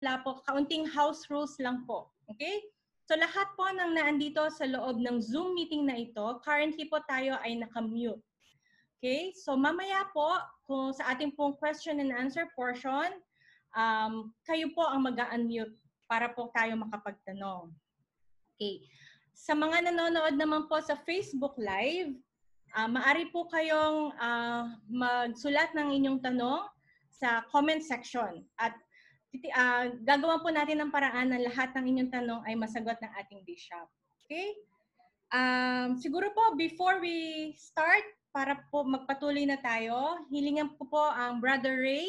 wala po, kaunting house rules lang po. Okay? So lahat po ng naandito sa loob ng Zoom meeting na ito, currently po tayo ay nakamute. Okay? So mamaya po, kung sa ating pong question and answer portion, um, kayo po ang mag-unmute para po tayo makapagtanong. Okay. Sa mga nanonood naman po sa Facebook Live, uh, maari po kayong uh, magsulat ng inyong tanong sa comment section. At uh, gagawin po natin ng paraan na lahat ng inyong tanong ay masagot ng ating bishop. Okay? Um, siguro po, before we start, para po magpatuloy na tayo, hilingan po po ang Brother Ray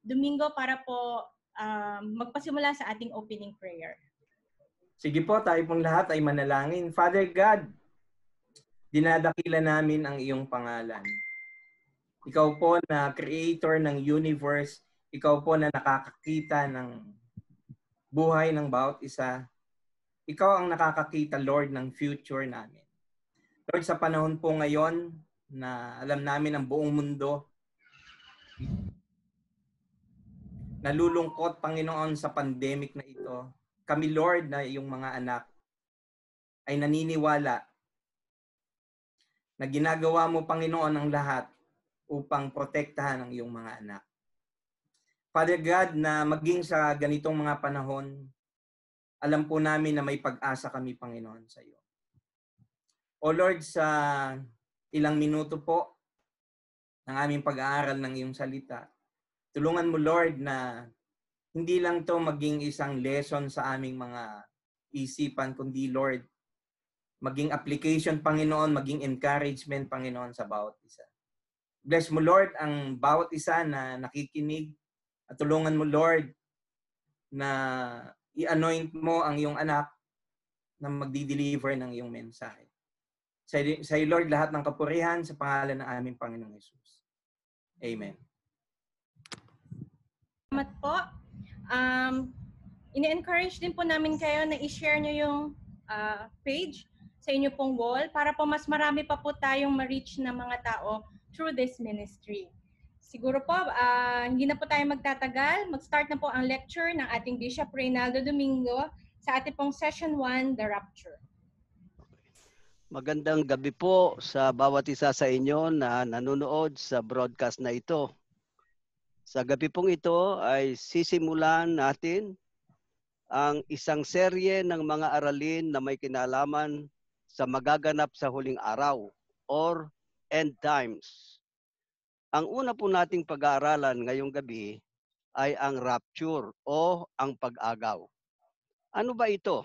Domingo para po um, magpasimula sa ating opening prayer. Sige po, tayo pong lahat ay manalangin. Father God, dinadakila namin ang iyong pangalan. Ikaw po na creator ng universe, ikaw po na nakakakita ng buhay ng bawat isa. Ikaw ang nakakakita, Lord, ng future namin. Lord, sa panahon po ngayon na alam namin ang buong mundo, nalulungkot, Panginoon, sa pandemic na ito, kami Lord na yung mga anak ay naniniwala na ginagawa mo Panginoon ang lahat upang protektahan ang iyong mga anak. Father God, na maging sa ganitong mga panahon, alam po namin na may pag-asa kami, Panginoon, sa iyo. O Lord, sa ilang minuto po ng aming pag-aaral ng iyong salita, tulungan mo, Lord, na hindi lang to maging isang lesson sa aming mga isipan, kundi Lord, maging application, Panginoon, maging encouragement, Panginoon, sa bawat isa. Bless mo, Lord, ang bawat isa na nakikinig at tulungan mo, Lord, na i-anoint mo ang iyong anak na magdi-deliver ng iyong mensahe. Sa, sa Lord, lahat ng kapurihan sa pangalan ng aming Panginoong Yesus. Amen. Salamat po. Um, ini-encourage din po namin kayo na i-share nyo yung uh, page sa inyo pong wall para po mas marami pa po tayong ma-reach ng mga tao through this ministry. Siguro po, uh, hindi na po tayo magtatagal. Mag-start na po ang lecture ng ating Bishop Reynaldo Domingo sa ating pong Session 1, The Rapture. Magandang gabi po sa bawat isa sa inyo na nanonood sa broadcast na ito. Sa gabi pong ito ay sisimulan natin ang isang serye ng mga aralin na may kinalaman sa magaganap sa huling araw or end times. Ang una po nating pag-aaralan ngayong gabi ay ang rapture o ang pag-agaw. Ano ba ito?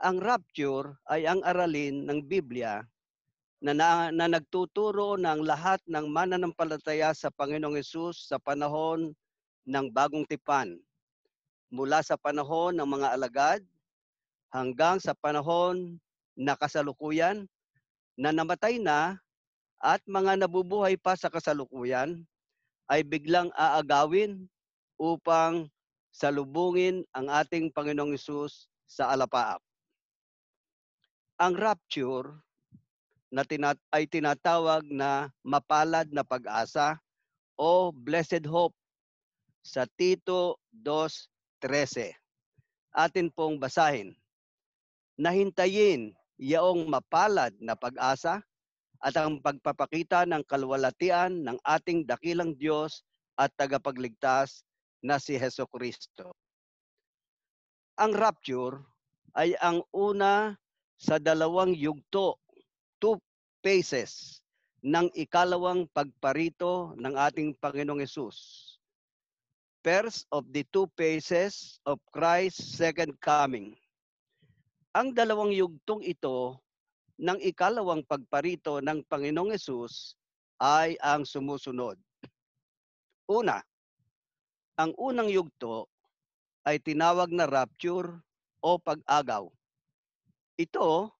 Ang rapture ay ang aralin ng Biblia na, na, na nagtuturo ng lahat ng mananampalataya sa Panginoong Yesus sa panahon ng bagong tipan. Mula sa panahon ng mga alagad hanggang sa panahon na kasalukuyan na namatay na at mga nabubuhay pa sa kasalukuyan ay biglang aagawin upang salubungin ang ating Panginoong Yesus sa alapaap. Ang rapture na tinat ay tinatawag na mapalad na pag-asa o blessed hope sa Tito 2.13. Atin pong basahin. Nahintayin yaong mapalad na pag-asa at ang pagpapakita ng kalwalatian ng ating dakilang Diyos at tagapagligtas na si Heso Kristo. Ang rapture ay ang una sa dalawang yugto two phases ng ikalawang pagparito ng ating Panginoong Yesus. First of the two phases of Christ's second coming. Ang dalawang yugtong ito ng ikalawang pagparito ng Panginoong Yesus ay ang sumusunod. Una, ang unang yugto ay tinawag na rapture o pag-agaw. Ito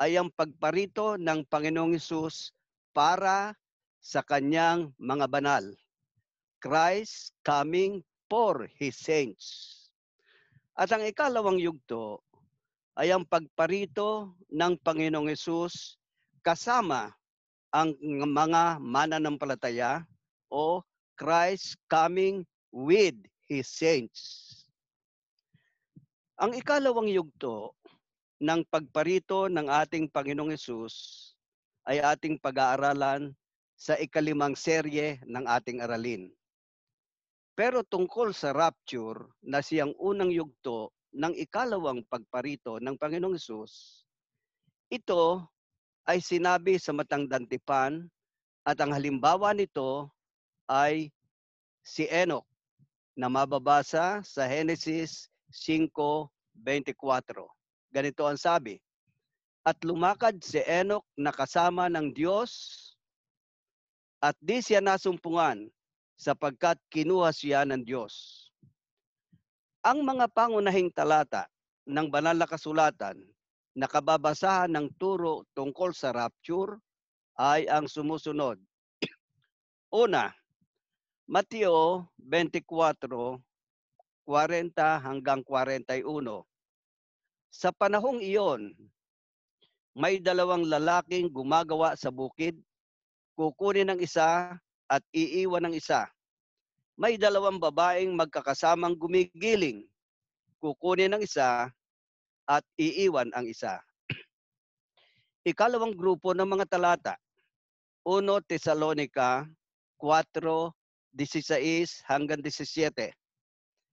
ay ang pagparito ng Panginoong Hesus para sa kanyang mga banal. Christ coming for His saints. At ang ikalawang yugto ay ang pagparito ng Panginoong Hesus kasama ang mga mananampalataya o Christ coming with His saints. Ang ikalawang yugto ng pagparito ng ating Panginoong Yesus ay ating pag-aaralan sa ikalimang serye ng ating aralin. Pero tungkol sa rapture na siyang unang yugto ng ikalawang pagparito ng Panginoong Yesus, ito ay sinabi sa matang dantipan at ang halimbawa nito ay si Enoch na mababasa sa Genesis 5.24. Ganito ang sabi, At lumakad si Enoch na kasama ng Diyos at di siya nasumpungan sapagkat kinuha siya ng Diyos. Ang mga pangunahing talata ng banal na kasulatan na kababasahan ng turo tungkol sa rapture ay ang sumusunod. Una, Mateo 24, 40 hanggang 41. Sa panahong iyon, may dalawang lalaking gumagawa sa bukid, kukunin ng isa at iiwan ng isa. May dalawang babaeng magkakasamang gumigiling, kukunin ng isa at iiwan ang isa. Ikalawang grupo ng mga talata, 1 Tesalonica 4:16 hanggang 17.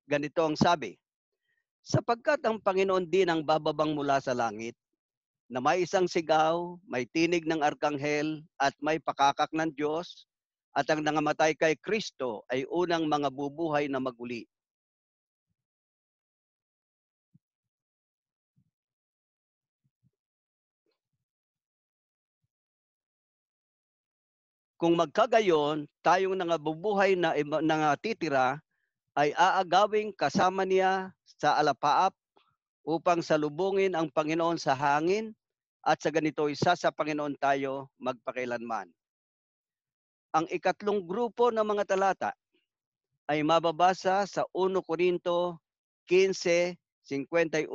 Ganito ang sabi, Sapagkat ang Panginoon din ang bababang mula sa langit, na may isang sigaw, may tinig ng arkanghel, at may pakakak ng Diyos, at ang nangamatay kay Kristo ay unang mga bubuhay na maguli. Kung magkagayon, tayong nangabubuhay na nangatitira ay aagawing kasama niya sa alapaap upang salubungin ang Panginoon sa hangin at sa ganito isa sa Panginoon tayo magpakailanman. Ang ikatlong grupo ng mga talata ay mababasa sa 1 Korinto 15, 51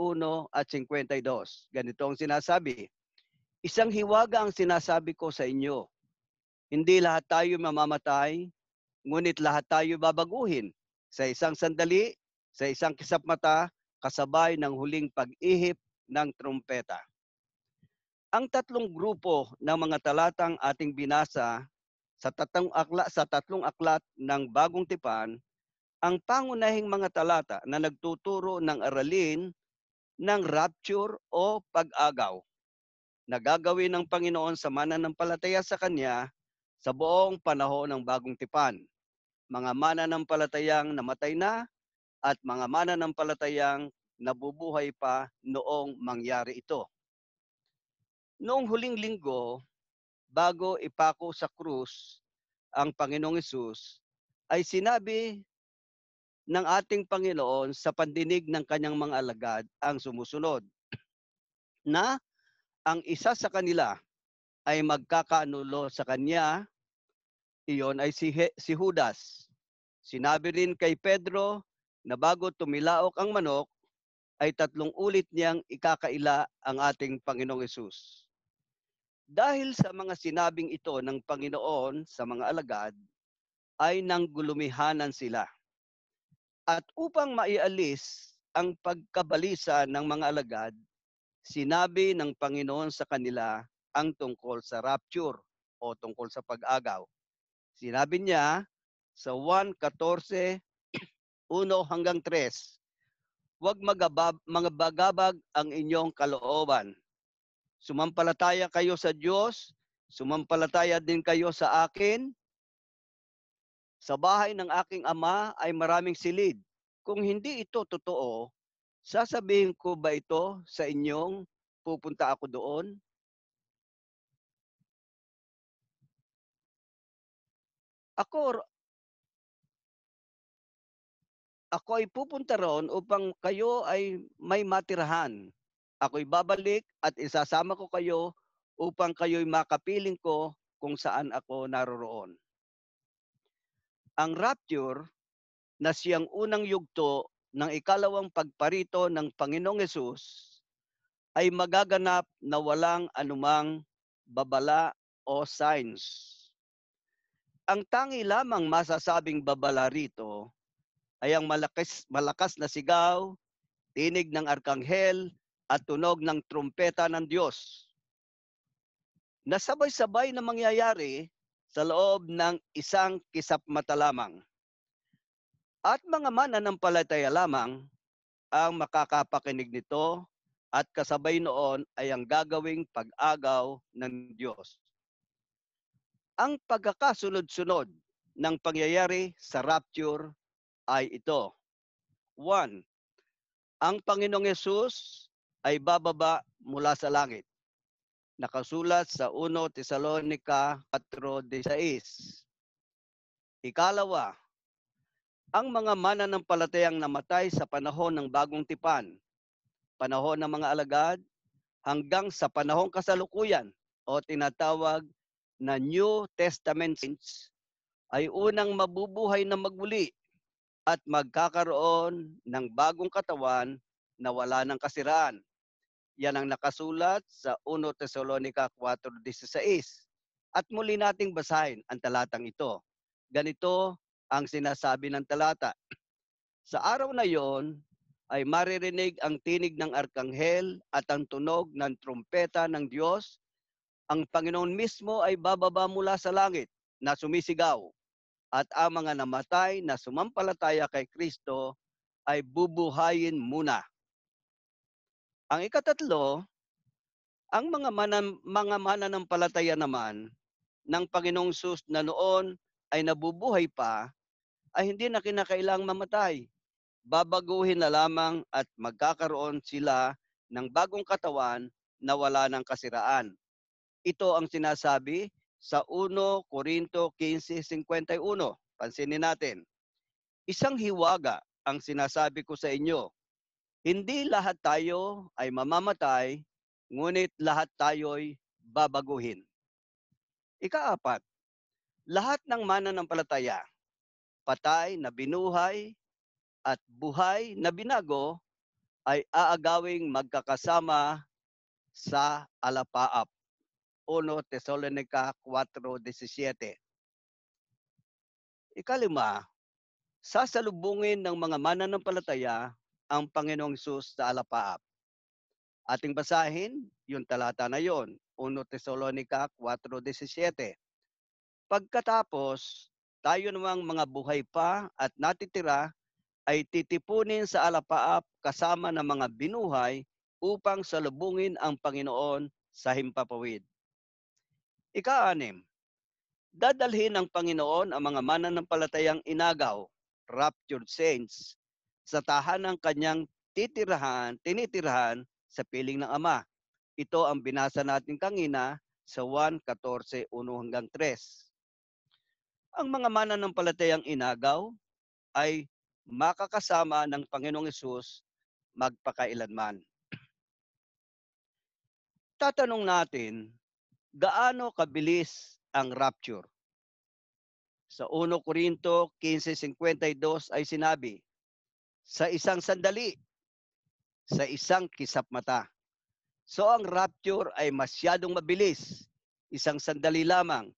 at 52. Ganito ang sinasabi. Isang hiwaga ang sinasabi ko sa inyo. Hindi lahat tayo mamamatay, ngunit lahat tayo babaguhin sa isang sandali, sa isang kisap mata, kasabay ng huling pag-ihip ng trumpeta. Ang tatlong grupo ng mga talatang ating binasa sa tatlong aklat sa tatlong aklat ng Bagong Tipan, ang pangunahing mga talata na nagtuturo ng aralin ng rapture o pag-agaw na gagawin ng Panginoon sa mananampalataya sa Kanya sa buong panahon ng Bagong Tipan mga mananampalatayang namatay na at mga mananampalatayang nabubuhay pa noong mangyari ito. Noong huling linggo, bago ipako sa krus ang Panginoong Yesus, ay sinabi ng ating Panginoon sa pandinig ng kanyang mga alagad ang sumusunod, na ang isa sa kanila ay magkakaanulo sa kanya iyon ay si, He, si Judas. Sinabi rin kay Pedro na bago tumilaok ang manok, ay tatlong ulit niyang ikakaila ang ating Panginoong Yesus. Dahil sa mga sinabing ito ng Panginoon sa mga alagad, ay nanggulumihanan sila. At upang maialis ang pagkabalisa ng mga alagad, sinabi ng Panginoon sa kanila ang tungkol sa rapture o tungkol sa pag-agaw. Sinabi niya sa 1.14, 1 hanggang 3, Huwag magabab, mga bagabag ang inyong kalooban. Sumampalataya kayo sa Diyos, sumampalataya din kayo sa akin. Sa bahay ng aking ama ay maraming silid. Kung hindi ito totoo, sasabihin ko ba ito sa inyong pupunta ako doon? Ako, ako ay pupunta roon upang kayo ay may matirahan. Ako'y babalik at isasama ko kayo upang kayo'y makapiling ko kung saan ako naroroon. Ang rapture na siyang unang yugto ng ikalawang pagparito ng Panginoong Yesus ay magaganap na walang anumang babala o signs ang tangi lamang masasabing babala rito ay ang malakas, malakas na sigaw, tinig ng arkanghel at tunog ng trumpeta ng Diyos. Nasabay-sabay na mangyayari sa loob ng isang kisap mata lamang. At mga mananampalataya lamang ang makakapakinig nito at kasabay noon ay ang gagawing pag-agaw ng Diyos. Ang pagkakasunod-sunod ng pangyayari sa rapture ay ito. One, ang Panginoong Yesus ay bababa mula sa langit. Nakasulat sa 1 Tesalonica 4.16. Ikalawa, ang mga mananampalatayang namatay sa panahon ng bagong tipan, panahon ng mga alagad, hanggang sa panahong kasalukuyan o tinatawag na New Testament saints ay unang mabubuhay na magmuli at magkakaroon ng bagong katawan na wala ng kasiraan. Yan ang nakasulat sa 1 Thessalonica 4.16. At muli nating basahin ang talatang ito. Ganito ang sinasabi ng talata. Sa araw na yon ay maririnig ang tinig ng arkanghel at ang tunog ng trumpeta ng Diyos. Ang Panginoon mismo ay bababa mula sa langit na sumisigaw at ang mga namatay na sumampalataya kay Kristo ay bubuhayin muna. Ang ikatatlo, ang mga manan, mga mananampalataya naman ng Panginoong Sus na noon ay nabubuhay pa, ay hindi na kinakailang mamatay. Babaguhin na lamang at magkakaroon sila ng bagong katawan na wala ng kasiraan. Ito ang sinasabi sa 1 Korinto 15.51. Pansinin natin. Isang hiwaga ang sinasabi ko sa inyo hindi lahat tayo ay mamamatay, ngunit lahat tayo'y babaguhin. Ikaapat, lahat ng mananampalataya, patay na binuhay at buhay na binago ay aagawing magkakasama sa alapaap. 1 Thessalonica 4.17 Ikalima, sasalubungin ng mga mananampalataya ang Panginoong Sus sa alapaap. Ating basahin yung talata na yon, 1 Thessalonica 4.17. Pagkatapos, tayo namang mga buhay pa at natitira ay titipunin sa alapaap kasama ng mga binuhay upang salubungin ang Panginoon sa himpapawid. Ika-anim, dadalhin ng Panginoon ang mga mananampalatayang inagaw, raptured saints, sa tahanang kanyang titirahan, tinitirahan sa piling ng Ama. Ito ang binasa natin kanina sa 1.14, 1 hanggang 3. Ang mga mananampalatayang inagaw ay makakasama ng Panginoong Yesus magpakailanman. Tatanong natin, gaano kabilis ang rapture? Sa 1 Korinto 15.52 ay sinabi, sa isang sandali, sa isang kisap mata. So ang rapture ay masyadong mabilis. Isang sandali lamang,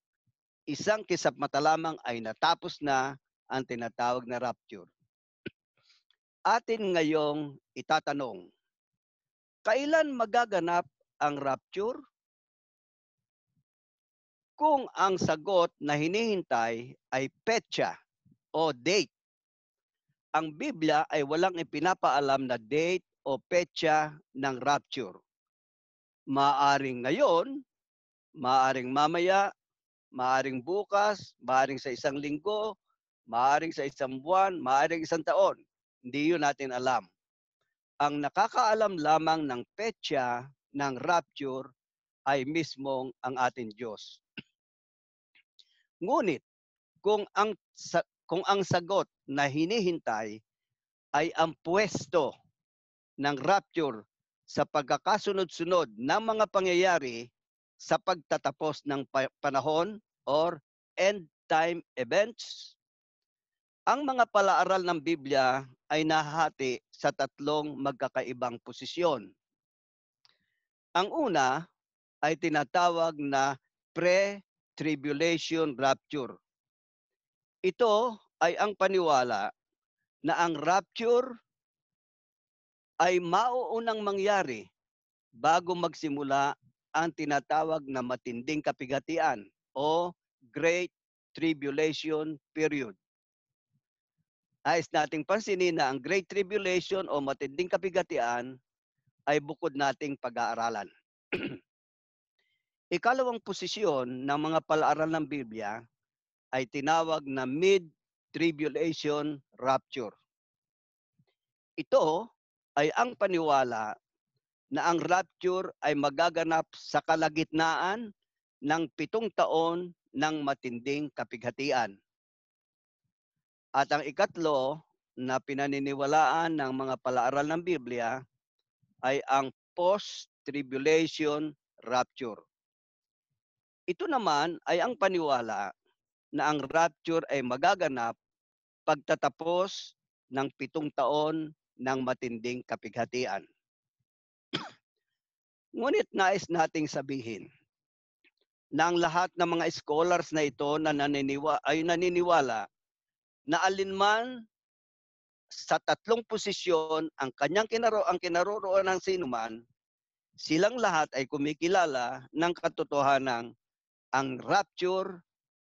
isang kisap mata lamang ay natapos na ang tinatawag na rapture. Atin ngayong itatanong, kailan magaganap ang rapture? Kung ang sagot na hinihintay ay petsa o date, ang Biblia ay walang ipinapaalam na date o petsa ng rapture. Maaring ngayon, maaring mamaya, maaring bukas, maaring sa isang linggo, maaring sa isang buwan, maaring isang taon. Hindi yun natin alam. Ang nakakaalam lamang ng petsa ng rapture ay mismong ang ating Diyos. Ngunit, kung ang kung ang sagot na hinihintay ay ang pwesto ng rapture sa pagkakasunod-sunod ng mga pangyayari sa pagtatapos ng panahon or end time events. Ang mga palaaral ng Biblia ay nahati sa tatlong magkakaibang posisyon. Ang una ay tinatawag na pre-tribulation rapture ito ay ang paniwala na ang rapture ay mauunang mangyari bago magsimula ang tinatawag na matinding kapighatian o Great Tribulation Period. Nais nating pansinin na ang Great Tribulation o matinding kapighatian ay bukod nating pag-aaralan. Ikalawang posisyon ng mga palaaral ng Biblia ay tinawag na mid-tribulation rapture. Ito ay ang paniwala na ang rapture ay magaganap sa kalagitnaan ng pitong taon ng matinding kapighatian. At ang ikatlo na pinaniniwalaan ng mga palaaral ng Biblia ay ang post-tribulation rapture. Ito naman ay ang paniwala na ang rapture ay magaganap pagtatapos ng pitong taon ng matinding kapighatian. Ngunit nais nating sabihin na ang lahat ng mga scholars na ito na naniniwa, ay naniniwala na alinman sa tatlong posisyon ang kanyang kinaro ang kinaroroon ng sinuman, silang lahat ay kumikilala ng katotohanan ang rapture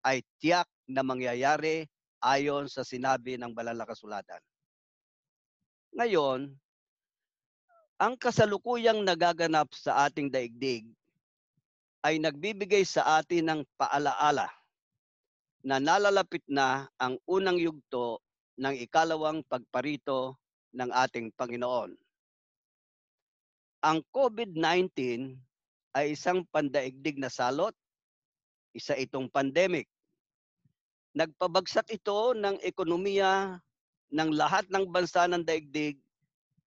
ay tiyak na mangyayari ayon sa sinabi ng banal na kasulatan. Ngayon, ang kasalukuyang nagaganap sa ating daigdig ay nagbibigay sa atin ng paalaala na nalalapit na ang unang yugto ng ikalawang pagparito ng ating Panginoon. Ang COVID-19 ay isang pandaigdig na salot, isa itong pandemic. Nagpabagsak ito ng ekonomiya ng lahat ng bansa ng daigdig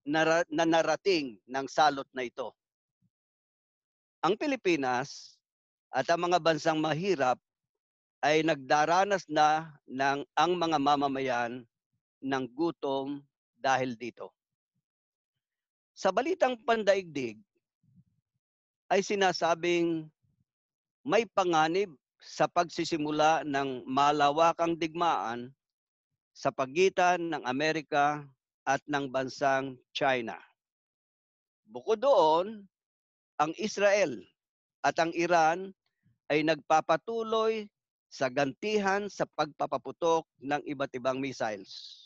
na, na narating ng salot na ito. Ang Pilipinas at ang mga bansang mahirap ay nagdaranas na ng ang mga mamamayan ng gutom dahil dito. Sa balitang pandaigdig ay sinasabing may panganib sa pagsisimula ng malawakang digmaan sa pagitan ng Amerika at ng bansang China. Bukod doon, ang Israel at ang Iran ay nagpapatuloy sa gantihan sa pagpapaputok ng iba't ibang missiles.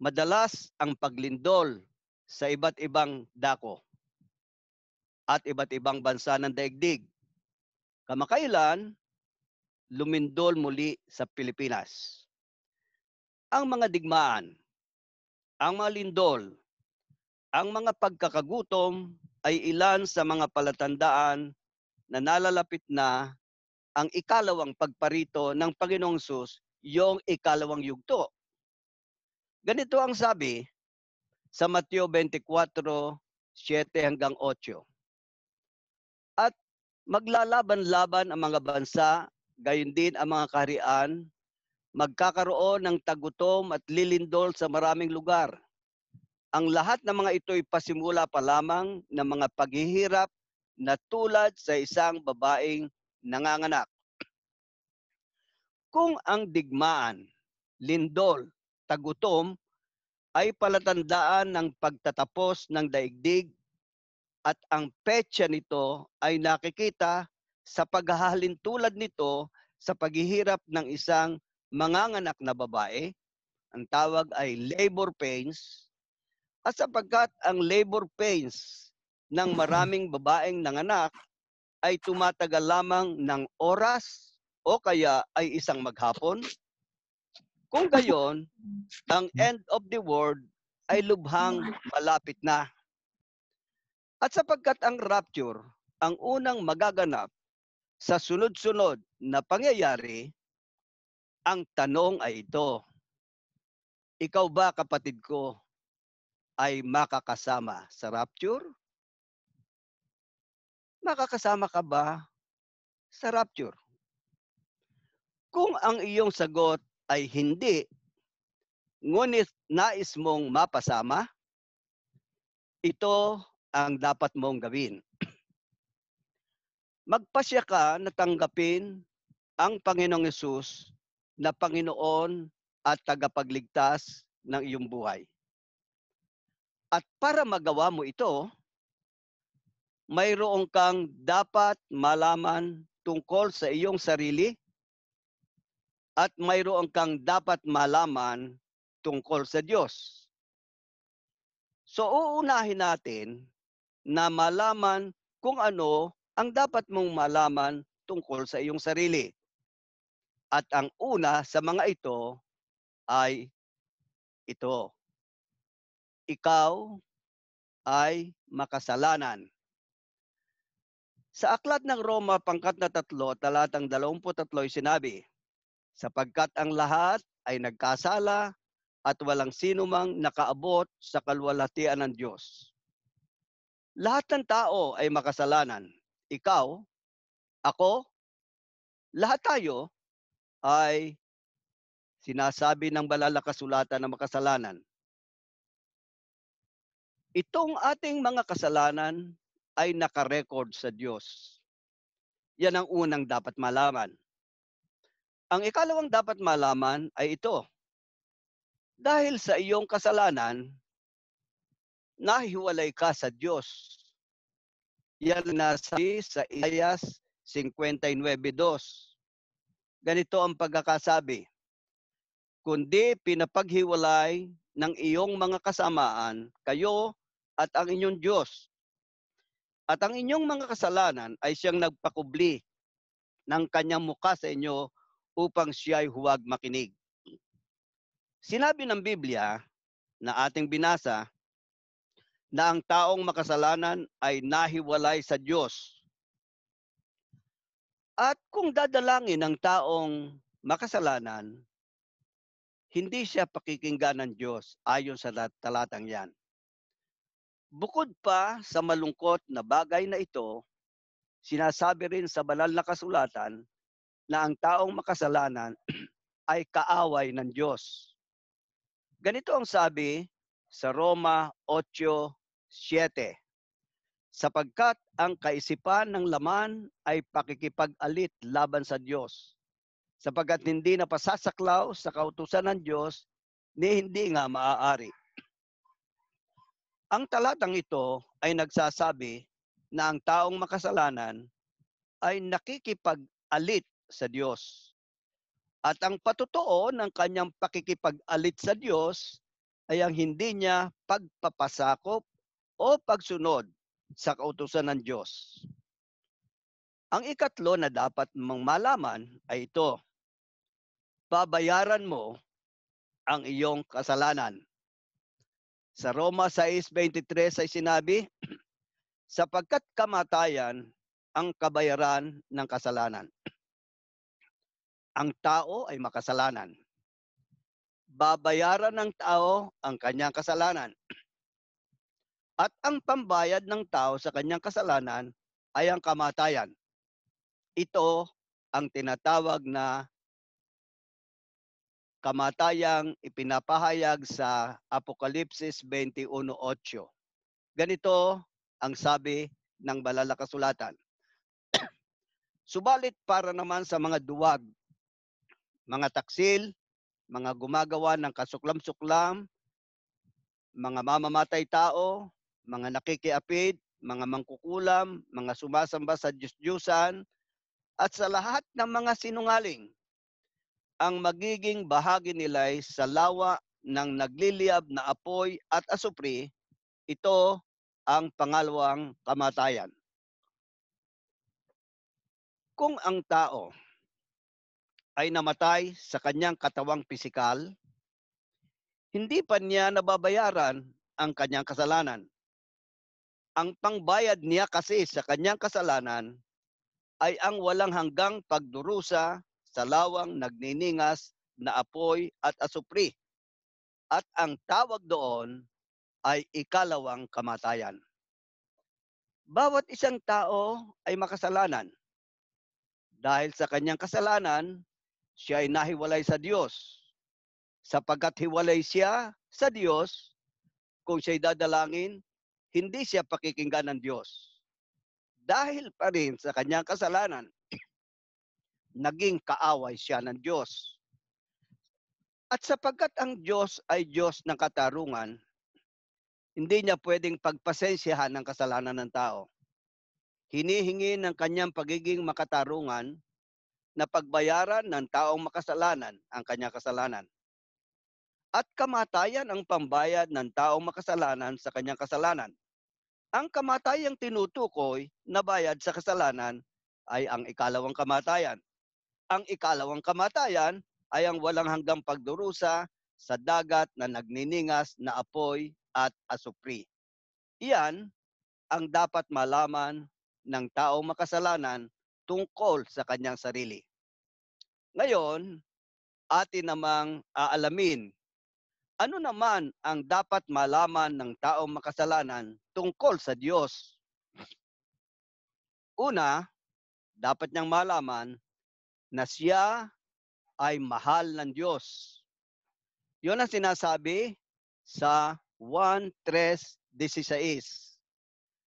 Madalas ang paglindol sa iba't ibang dako at iba't ibang bansa ng daigdig. Kamakailan, lumindol muli sa Pilipinas. Ang mga digmaan, ang mga lindol, ang mga pagkakagutom ay ilan sa mga palatandaan na nalalapit na ang ikalawang pagparito ng Panginoong Sus, yung ikalawang yugto. Ganito ang sabi sa Mateo 24, 7 hanggang 8. At maglalaban-laban ang mga bansa, gayon din ang mga kaharian, magkakaroon ng tagutom at lilindol sa maraming lugar ang lahat ng mga ito ay pasimula pa lamang ng mga paghihirap na tulad sa isang babaeng nanganganak. Kung ang digmaan, lindol, tagutom ay palatandaan ng pagtatapos ng daigdig at ang petsa nito ay nakikita sa paghahalin tulad nito sa paghihirap ng isang manganganak na babae. Ang tawag ay labor pains at sapagkat ang labor pains ng maraming babaeng nanganak ay tumatagal lamang ng oras o kaya ay isang maghapon. Kung gayon, ang end of the world ay lubhang malapit na. At sapagkat ang rapture, ang unang magaganap sa sunod-sunod na pangyayari, ang tanong ay ito, Ikaw ba kapatid ko, ay makakasama sa rapture? Makakasama ka ba sa rapture? Kung ang iyong sagot ay hindi, ngunit nais mong mapasama, ito ang dapat mong gawin. Magpasya ka na tanggapin ang Panginoong Yesus na Panginoon at tagapagligtas ng iyong buhay. At para magawa mo ito, mayroon kang dapat malaman tungkol sa iyong sarili at mayroon kang dapat malaman tungkol sa Diyos. So uunahin natin na malaman kung ano ang dapat mong malaman tungkol sa iyong sarili. At ang una sa mga ito ay ito. Ikaw ay makasalanan. Sa aklat ng Roma, pangkat na tatlo, talatang 23 ay sinabi, sapagkat ang lahat ay nagkasala at walang sino mang nakaabot sa kalwalhatian ng Diyos. Lahat ng tao ay makasalanan. Ikaw, ako, lahat tayo ay sinasabi ng banal na kasulatan na makasalanan. Itong ating mga kasalanan ay nakarecord sa Diyos. Yan ang unang dapat malaman. Ang ikalawang dapat malaman ay ito. Dahil sa iyong kasalanan, nahiwalay ka sa Diyos. Yan nasabi sa Isaias 59.2. Ganito ang pagkakasabi. Kundi pinapaghiwalay ng iyong mga kasamaan, kayo at ang inyong Diyos. At ang inyong mga kasalanan ay siyang nagpakubli ng kanyang muka sa inyo upang siya ay huwag makinig. Sinabi ng Biblia na ating binasa na ang taong makasalanan ay nahiwalay sa Diyos. At kung dadalangin ng taong makasalanan, hindi siya pakikinggan ng Diyos ayon sa talatang yan. Bukod pa sa malungkot na bagay na ito, sinasabi rin sa banal na kasulatan na ang taong makasalanan ay kaaway ng Diyos. Ganito ang sabi sa Roma 8.7 sapagkat ang kaisipan ng laman ay pakikipag-alit laban sa Diyos, sapagkat hindi na pasasaklaw sa kautusan ng Diyos ni hindi nga maaari. Ang talatang ito ay nagsasabi na ang taong makasalanan ay nakikipag-alit sa Diyos. At ang patotoo ng kanyang pakikipag-alit sa Diyos ay ang hindi niya pagpapasakop o pagsunod sa kautusan ng Diyos. Ang ikatlo na dapat mong malaman ay ito. Babayaran mo ang iyong kasalanan. Sa Roma 6.23 ay sinabi, sapagkat kamatayan ang kabayaran ng kasalanan. Ang tao ay makasalanan. Babayaran ng tao ang kanyang kasalanan. At ang pambayad ng tao sa kanyang kasalanan ay ang kamatayan. Ito ang tinatawag na kamatayang ipinapahayag sa Apokalipsis 21.8. Ganito ang sabi ng banal na kasulatan. Subalit para naman sa mga duwag, mga taksil, mga gumagawa ng kasuklam-suklam, mga mamamatay tao, mga nakikiapid, mga mangkukulam, mga sumasamba sa Diyos-Diyusan, at sa lahat ng mga sinungaling, ang magiging bahagi nila ay sa lawa ng nagliliyab na apoy at asupri, ito ang pangalawang kamatayan. Kung ang tao ay namatay sa kanyang katawang pisikal, hindi pa niya nababayaran ang kanyang kasalanan. Ang pangbayad niya kasi sa kanyang kasalanan ay ang walang hanggang pagdurusa sa lawang nagniningas na apoy at asupri. At ang tawag doon ay ikalawang kamatayan. Bawat isang tao ay makasalanan. Dahil sa kanyang kasalanan, siya ay nahiwalay sa Diyos. Sapagkat hiwalay siya sa Diyos, kung siya'y dadalangin, hindi siya pakikinggan ng Diyos. Dahil pa rin sa kanyang kasalanan, naging kaaway siya ng Diyos. At sapagkat ang Diyos ay Diyos ng katarungan, Hindi niya pwedeng pagpasensyahan ng kasalanan ng tao. Hinihingi ng kanyang pagiging makatarungan na pagbayaran ng taong makasalanan ang kanyang kasalanan. At kamatayan ang pambayad ng taong makasalanan sa kanyang kasalanan. Ang kamatayang tinutukoy na bayad sa kasalanan ay ang ikalawang kamatayan. Ang ikalawang kamatayan ay ang walang hanggang pagdurusa sa dagat na nagniningas na apoy at asupri. Iyan ang dapat malaman ng taong makasalanan tungkol sa kanyang sarili. Ngayon, atin namang aalamin ano naman ang dapat malaman ng taong makasalanan tungkol sa Diyos? Una, dapat niyang malaman na siya ay mahal ng Diyos. Yun ang sinasabi sa 1.3.16.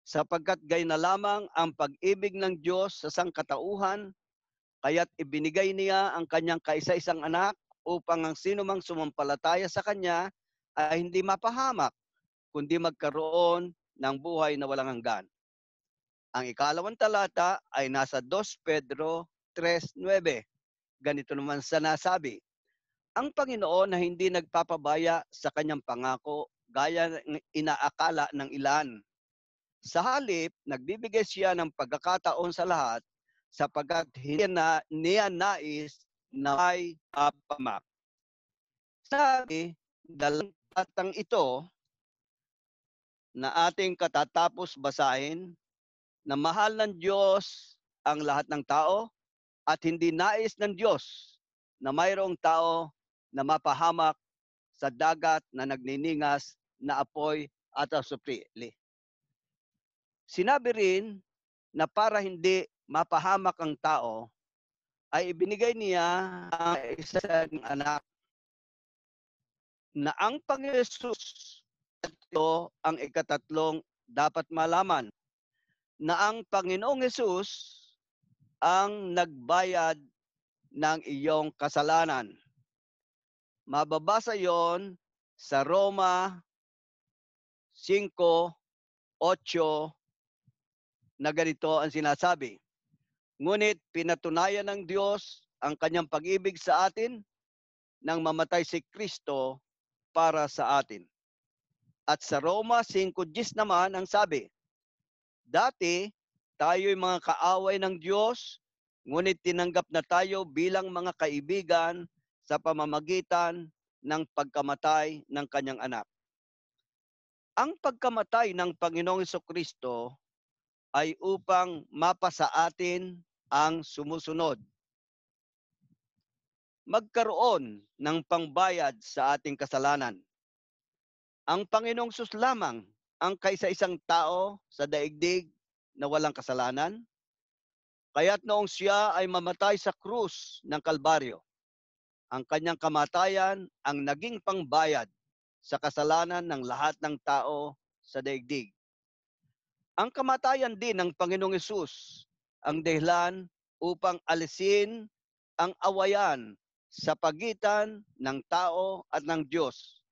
Sapagkat gay na lamang ang pag-ibig ng Diyos sa sangkatauhan, kaya't ibinigay niya ang kanyang kaisa-isang anak upang ang sino mang sumampalataya sa Kanya ay hindi mapahamak, kundi magkaroon ng buhay na walang hanggan. Ang ikalawang talata ay nasa 2 Pedro 3.9. Ganito naman sa nasabi, Ang Panginoon na hindi nagpapabaya sa kanyang pangako gaya ng inaakala ng ilan. Sa halip, nagbibigay siya ng pagkakataon sa lahat sapagkat hindi na niya nais na may apamak. Sabi, dalang tatang ito na ating katatapos basahin na mahal ng Diyos ang lahat ng tao at hindi nais ng Diyos na mayroong tao na mapahamak sa dagat na nagniningas na apoy at asupili. Sinabi rin na para hindi mapahamak ang tao, ay ibinigay niya ang isang anak na ang Panginoon ito ang ikatatlong dapat malaman na ang Panginoong Yesus ang nagbayad ng iyong kasalanan. Mababasa yon sa Roma 5:8 na ganito ang sinasabi. Ngunit pinatunayan ng Diyos ang kanyang pag-ibig sa atin nang mamatay si Kristo para sa atin. At sa Roma 5.10 naman ang sabi, Dati, tayo'y mga kaaway ng Diyos, ngunit tinanggap na tayo bilang mga kaibigan sa pamamagitan ng pagkamatay ng kanyang anak. Ang pagkamatay ng Panginoong Kristo ay upang mapasa atin ang sumusunod. Magkaroon ng pangbayad sa ating kasalanan. Ang Panginoong Sus lamang ang kaysa isang tao sa daigdig na walang kasalanan. Kaya't noong siya ay mamatay sa krus ng Kalbaryo, ang kanyang kamatayan ang naging pangbayad sa kasalanan ng lahat ng tao sa daigdig. Ang kamatayan din ng Panginoong Yesus ang dahilan upang alisin ang awayan sa pagitan ng tao at ng Diyos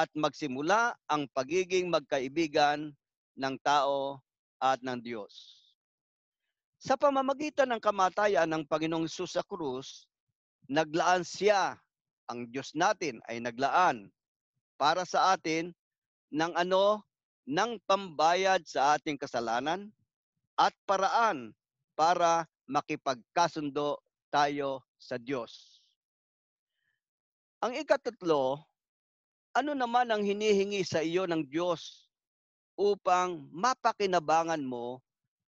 at magsimula ang pagiging magkaibigan ng tao at ng Diyos. Sa pamamagitan ng kamatayan ng Panginoong Isus sa krus, naglaan siya, ang Diyos natin ay naglaan para sa atin ng ano, ng pambayad sa ating kasalanan at paraan para makipagkasundo tayo sa Diyos. Ang ikatatlo, ano naman ang hinihingi sa iyo ng Diyos upang mapakinabangan mo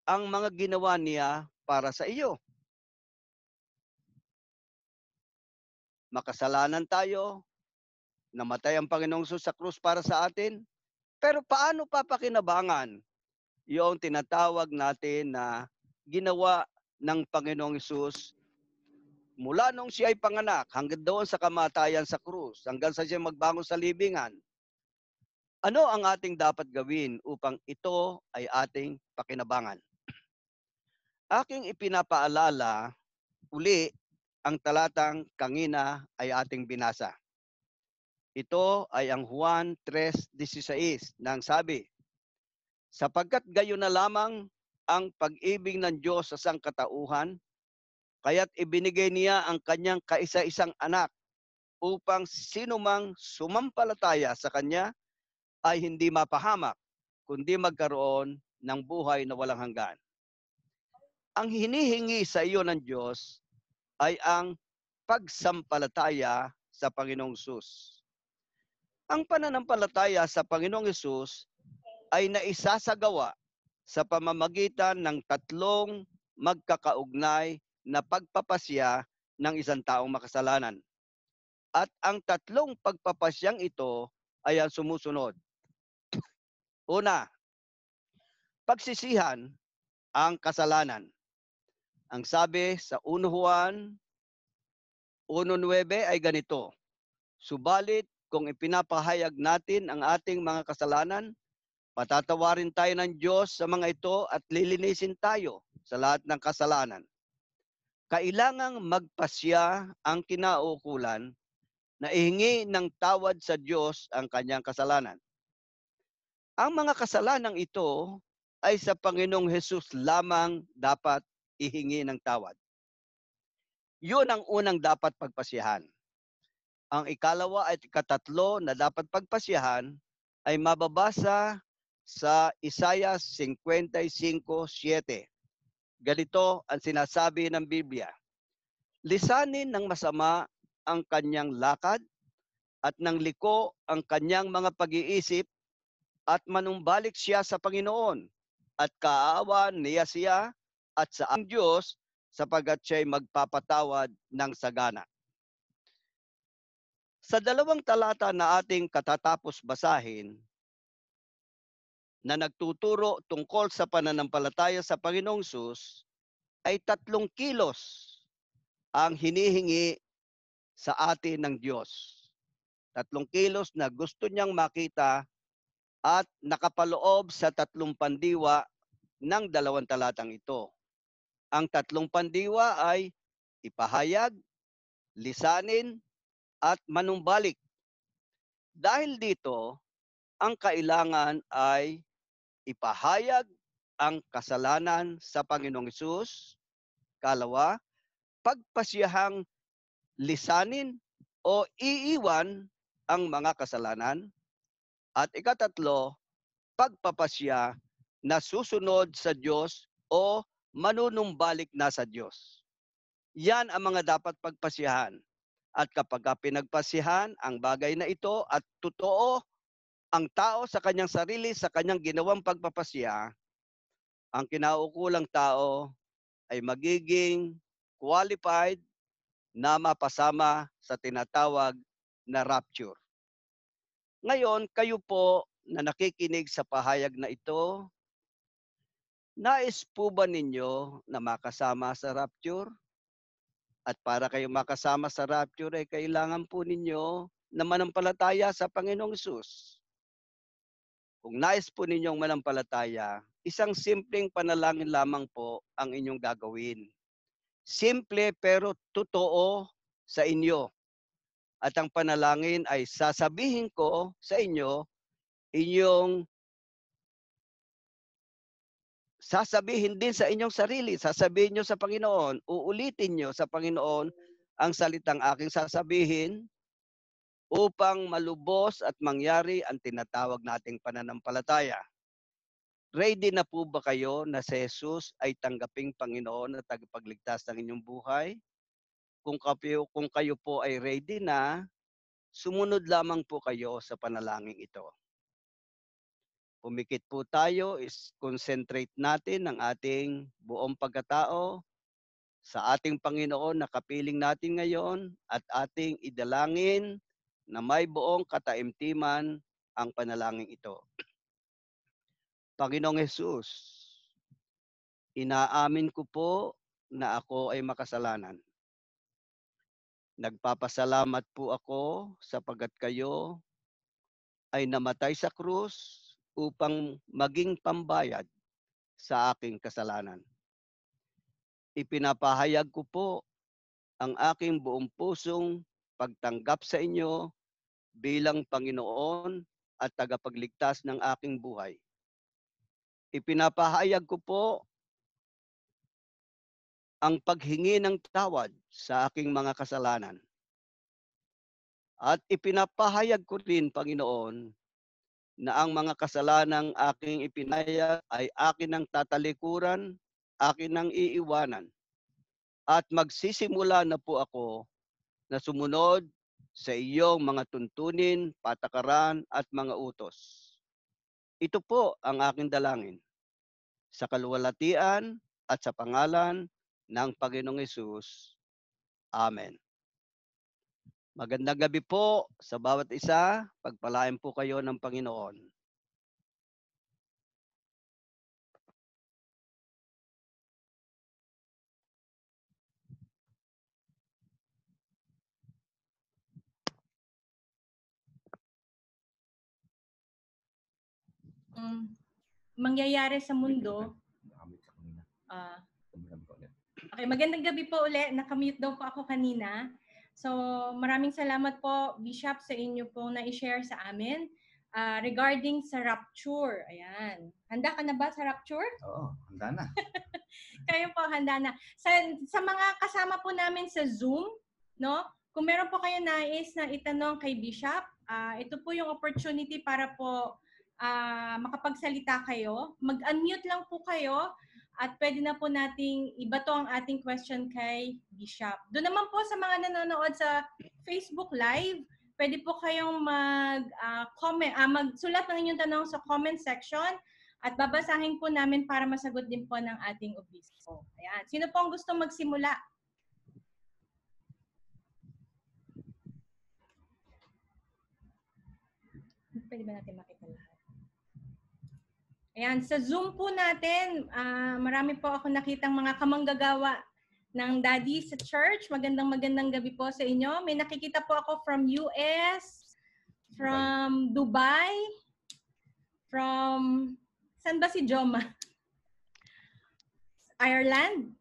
ang mga ginawa niya para sa iyo? Makasalanan tayo, namatay ang Panginoong Sus sa krus para sa atin, pero paano papakinabangan yung tinatawag natin na ginawa ng Panginoong Isus mula nung siya ay panganak hanggang doon sa kamatayan sa krus, hanggang sa siya magbangon sa libingan. Ano ang ating dapat gawin upang ito ay ating pakinabangan? Aking ipinapaalala uli ang talatang kangina ay ating binasa. Ito ay ang Juan 3.16 nang sabi, Sapagkat gayon na lamang ang pag-ibig ng Diyos sa sangkatauhan, kaya't ibinigay niya ang kanyang kaisa-isang anak upang sinumang sumampalataya sa kanya ay hindi mapahamak, kundi magkaroon ng buhay na walang hanggan. Ang hinihingi sa iyo ng Diyos ay ang pagsampalataya sa Panginoong Sus. Ang pananampalataya sa Panginoong Yesus ay naisasagawa sa pamamagitan ng tatlong magkakaugnay na pagpapasya ng isang taong makasalanan. At ang tatlong pagpapasyang ito ay ang sumusunod. Una, pagsisihan ang kasalanan. Ang sabi sa 1 Juan 1.9 ay ganito, Subalit kung ipinapahayag natin ang ating mga kasalanan, patatawarin tayo ng Diyos sa mga ito at lilinisin tayo sa lahat ng kasalanan. Kailangang magpasya ang kinaukulan na ihingi ng tawad sa Diyos ang kanyang kasalanan. Ang mga kasalanang ito ay sa Panginoong Hesus lamang dapat ihingi ng tawad. Yun ang unang dapat pagpasyahan. Ang ikalawa at ikatatlo na dapat pagpasyahan ay mababasa sa Isaiah 55:7. Ganito ang sinasabi ng Biblia. Lisanin ng masama ang kanyang lakad at ng liko ang kanyang mga pag-iisip at manumbalik siya sa Panginoon at kaawa niya siya at sa ang Diyos sapagat siya'y magpapatawad ng sagana. Sa dalawang talata na ating katatapos basahin, na nagtuturo tungkol sa pananampalataya sa Panginoong Sus, ay tatlong kilos ang hinihingi sa atin ng Diyos. Tatlong kilos na gusto niyang makita at nakapaloob sa tatlong pandiwa ng dalawang talatang ito. Ang tatlong pandiwa ay ipahayag, lisanin, at manumbalik. Dahil dito, ang kailangan ay ipahayag ang kasalanan sa Panginoong Isus. Kalawa, pagpasiyahang lisanin o iiwan ang mga kasalanan. At ikatatlo, pagpapasya na susunod sa Diyos o manunumbalik na sa Diyos. Yan ang mga dapat pagpasyahan. At kapag pinagpasihan ang bagay na ito at totoo ang tao sa kanyang sarili, sa kanyang ginawang pagpapasya, ang kinaukulang tao ay magiging qualified na mapasama sa tinatawag na rapture. Ngayon, kayo po na nakikinig sa pahayag na ito, nais po ba ninyo na makasama sa rapture? At para kayo makasama sa rapture, ay kailangan po ninyo na manampalataya sa Panginoong Isus. Kung nais po ninyong manampalataya, isang simpleng panalangin lamang po ang inyong gagawin. Simple pero totoo sa inyo. At ang panalangin ay sasabihin ko sa inyo, inyong sasabihin din sa inyong sarili, sasabihin nyo sa Panginoon, uulitin nyo sa Panginoon ang salitang aking sasabihin upang malubos at mangyari ang tinatawag nating pananampalataya. Ready na po ba kayo na si Jesus ay tanggaping Panginoon at tagapagligtas ng inyong buhay? Kung kayo, kung kayo po ay ready na, sumunod lamang po kayo sa panalangin ito. Pumikit po tayo, is concentrate natin ang ating buong pagkatao sa ating Panginoon na kapiling natin ngayon at ating idalangin na may buong kataimtiman ang panalangin ito. Panginoong Yesus, inaamin ko po na ako ay makasalanan. Nagpapasalamat po ako sapagat kayo ay namatay sa krus upang maging pambayad sa aking kasalanan. Ipinapahayag ko po ang aking buong pusong pagtanggap sa inyo bilang Panginoon at tagapagligtas ng aking buhay. Ipinapahayag ko po ang paghingi ng tawad sa aking mga kasalanan. At ipinapahayag ko rin, Panginoon, na ang mga kasalanang aking ipinayag ay akin ang tatalikuran, akin ang iiwanan. At magsisimula na po ako na sumunod sa iyong mga tuntunin, patakaran at mga utos. Ito po ang aking dalangin. Sa kaluwalhatian at sa pangalan ng Panginoong Yesus. Amen. Magandang gabi po sa bawat isa. Pagpalain po kayo ng Panginoon. Mangyayari sa mundo, ah, Okay, magandang gabi po uli. Nakamute daw po ako kanina. So, maraming salamat po, Bishop, sa inyo po na i-share sa amin uh, regarding sa rapture. Ayan. Handa ka na ba sa rapture? Oo, handa na. Kayo po, handa na. Sa, sa mga kasama po namin sa Zoom, no? Kung meron po kayo nais na itanong kay Bishop, uh, ito po yung opportunity para po uh, makapagsalita kayo. Mag-unmute lang po kayo at pwede na po nating ibato ang ating question kay Bishop. Doon naman po sa mga nanonood sa Facebook Live, pwede po kayong mag-comment, uh, uh, magsulat ng inyong tanong sa comment section at babasahin po namin para masagot din po ng ating obispo. Ayan. Sino po ang gusto magsimula? Pwede ba natin makita? Ayan, sa Zoom po natin, uh, marami po ako nakitang mga kamanggagawa ng Daddy sa church. Magandang magandang gabi po sa inyo. May nakikita po ako from US, from Dubai, from, saan ba si Joma? Ireland?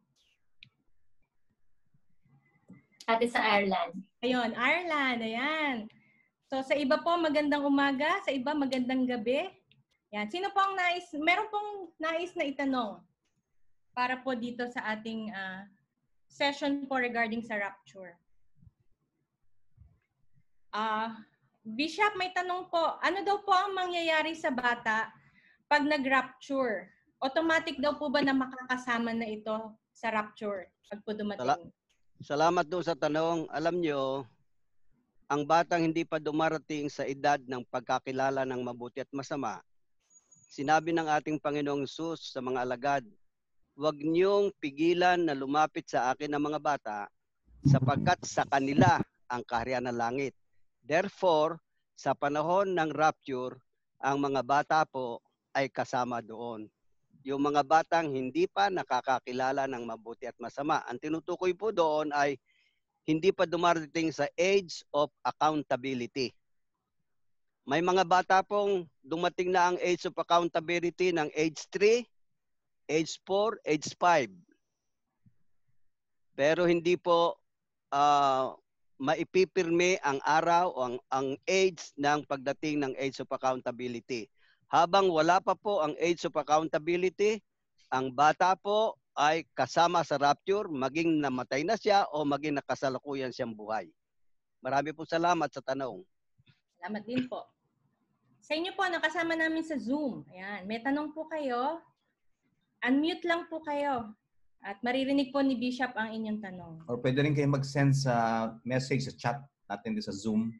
Ate sa Ireland. Ayun, Ireland, ayan. So sa iba po, magandang umaga. Sa iba, magandang gabi. Yan. Sino pong nais, meron pong nais na itanong para po dito sa ating uh, session po regarding sa rapture. Uh, Bishop, may tanong po. Ano daw po ang mangyayari sa bata pag nag-rapture? Automatic daw po ba na makakasama na ito sa rapture pag po dumating? Salamat doon sa tanong. Alam nyo, ang batang hindi pa dumarating sa edad ng pagkakilala ng mabuti at masama, Sinabi ng ating Panginoong Sus sa mga alagad, huwag niyong pigilan na lumapit sa akin ang mga bata sapagkat sa kanila ang kaharian ng langit. Therefore, sa panahon ng rapture, ang mga bata po ay kasama doon. Yung mga batang hindi pa nakakakilala ng mabuti at masama. Ang tinutukoy po doon ay hindi pa dumarating sa age of accountability. May mga bata pong dumating na ang age of accountability ng age 3, age 4, age 5. Pero hindi po uh, maipipirme ang araw o ang, ang age ng pagdating ng age of accountability. Habang wala pa po ang age of accountability, ang bata po ay kasama sa rapture, maging namatay na siya o maging nakasalukuyan siyang buhay. Marami po salamat sa tanong. Salamat din po. Sa inyo po, nakasama namin sa Zoom. Ayan, may tanong po kayo. Unmute lang po kayo. At maririnig po ni Bishop ang inyong tanong. Or pwede rin kayo mag-send sa message sa chat natin sa Zoom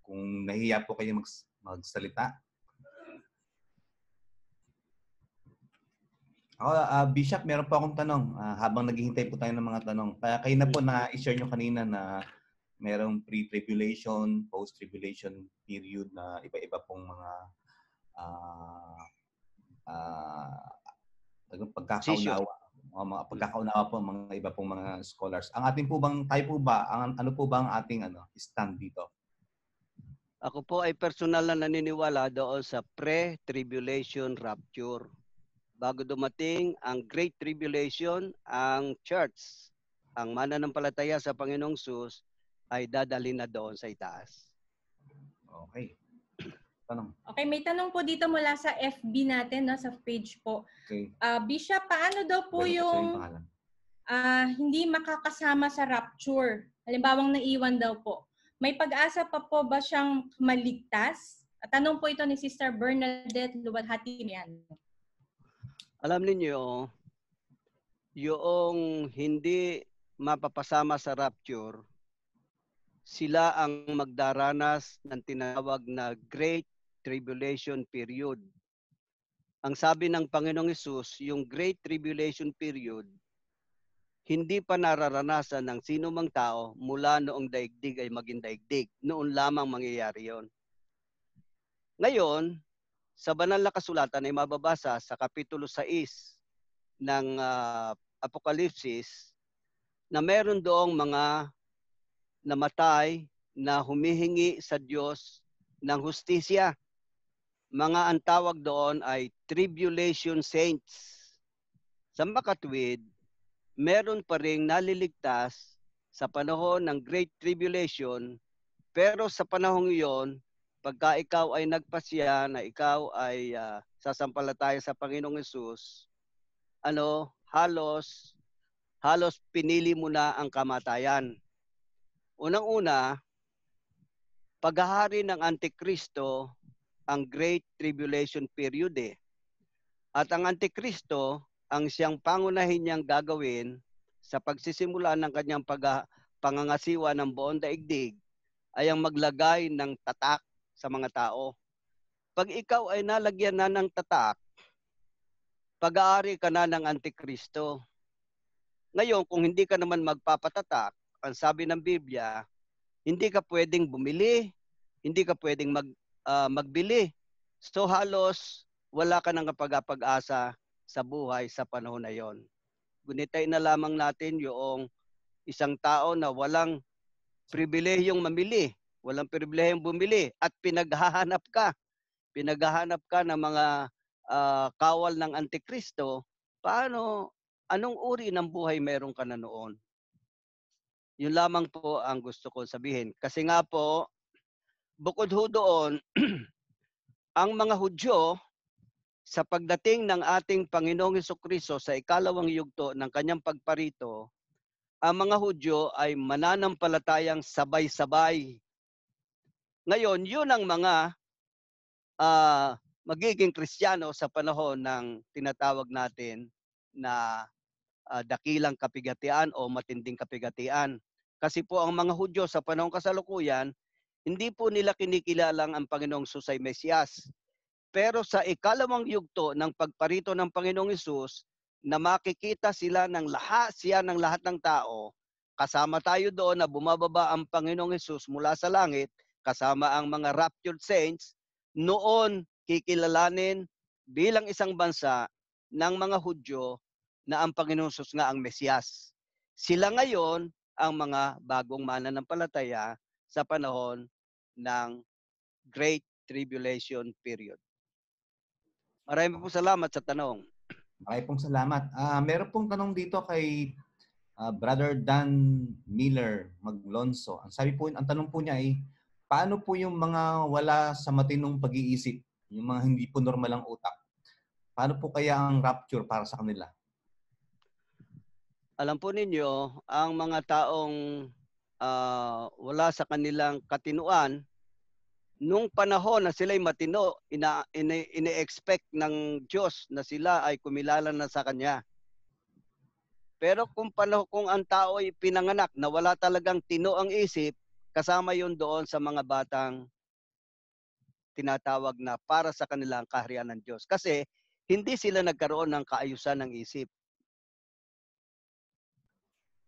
kung nahiya po kayo mag- magsalita. Ako, uh, Bishop, meron po akong tanong uh, habang naghihintay po tayo ng mga tanong. Kaya kayo na po na i-share nyo kanina na merong pre-tribulation, post-tribulation period na iba-iba pong mga uh, uh, pagkakaunawa mga, mga pagkakaunawa po mga iba pong mga scholars. Ang ating po bang tayo po ba ang ano po ba ang ating ano stand dito? Ako po ay personal na naniniwala doon sa pre-tribulation rapture. Bago dumating ang Great Tribulation, ang church, ang mananampalataya sa Panginoong Sus, ay dadalhin na doon sa itaas. Okay. Tanong. Okay, may tanong po dito mula sa FB natin, no, sa page po. Okay. Ah, Bishop, paano daw po Pwede yung ah, hindi makakasama sa rapture? Halimbawang naiwan daw po. May pag-asa pa po ba siyang maligtas? At tanong po ito ni Sister Bernadette Luwalhati yan. Alam ninyo, yung hindi mapapasama sa rapture, sila ang magdaranas ng tinawag na Great Tribulation Period. Ang sabi ng Panginoong Yesus, yung Great Tribulation Period, hindi pa nararanasan ng sino mang tao mula noong daigdig ay maging daigdig. Noon lamang mangyayari yon. Ngayon, sa banal na kasulatan ay mababasa sa kapitulo 6 ng ah, Apokalipsis na meron doong mga namatay na humihingi sa Diyos ng hustisya. Mga ang tawag doon ay tribulation saints. Sa makatwid, meron pa ring naliligtas sa panahon ng Great Tribulation, pero sa panahong iyon, pagka ikaw ay nagpasya na ikaw ay ah, sasampalataya sa Panginoong Yesus, ano, halos halos pinili mo na ang kamatayan. Unang-una, paghahari ng Antikristo ang Great Tribulation period eh. At ang Antikristo, ang siyang pangunahin niyang gagawin sa pagsisimula ng kanyang pag pangangasiwa ng buong daigdig ay ang maglagay ng tatak sa mga tao. Pag ikaw ay nalagyan na ng tatak, pag-aari ka na ng Antikristo. Ngayon, kung hindi ka naman magpapatatak, ang sabi ng Biblia, hindi ka pwedeng bumili, hindi ka pwedeng mag, ah, magbili. So halos wala ka nang kapag-asa sa buhay sa panahon na yon. Gunitay na lamang natin yung isang tao na walang pribilehiyong mamili, walang pribilehiyong bumili at pinaghahanap ka. Pinaghahanap ka ng mga ah, kawal ng Antikristo, paano, anong uri ng buhay meron ka na noon? Yun lamang po ang gusto ko sabihin. Kasi nga po, bukod ho doon, ang mga Hudyo, sa pagdating ng ating Panginoong Heso Kristo sa ikalawang yugto ng kanyang pagparito, ang mga Hudyo ay mananampalatayang sabay-sabay. Ngayon, yun ang mga ah, magiging Kristiyano sa panahon ng tinatawag natin na ah, dakilang kapigatian o matinding kapigatian. Kasi po ang mga Hudyo sa panahong kasalukuyan, hindi po nila kinikilalang ang Panginoong Susay Mesiyas. Pero sa ikalawang yugto ng pagparito ng Panginoong Isus, na makikita sila ng lahat, siya ng lahat ng tao, kasama tayo doon na bumababa ang Panginoong Isus mula sa langit, kasama ang mga raptured saints, noon kikilalanin bilang isang bansa ng mga Hudyo na ang Panginoong Isus nga ang Mesiyas. Sila ngayon ang mga bagong mananampalataya sa panahon ng Great Tribulation period. Maraming po salamat sa tanong. Maraming pong salamat. Ah, meron pong tanong dito kay ah, Brother Dan Miller Maglonso. Ang sabi po, ang tanong po niya ay, paano po yung mga wala sa matinong pag-iisip, yung mga hindi po normal ang utak? Paano po kaya ang rapture para sa kanila? Alam po ninyo, ang mga taong ah, wala sa kanilang katinuan, nung panahon na sila'y matino, ina, ina, ine-expect ng Diyos na sila ay kumilala na sa Kanya. Pero kung panahon kung ang tao ay pinanganak na wala talagang tino ang isip, kasama yon doon sa mga batang tinatawag na para sa kanilang kaharian ng Diyos. Kasi hindi sila nagkaroon ng kaayusan ng isip.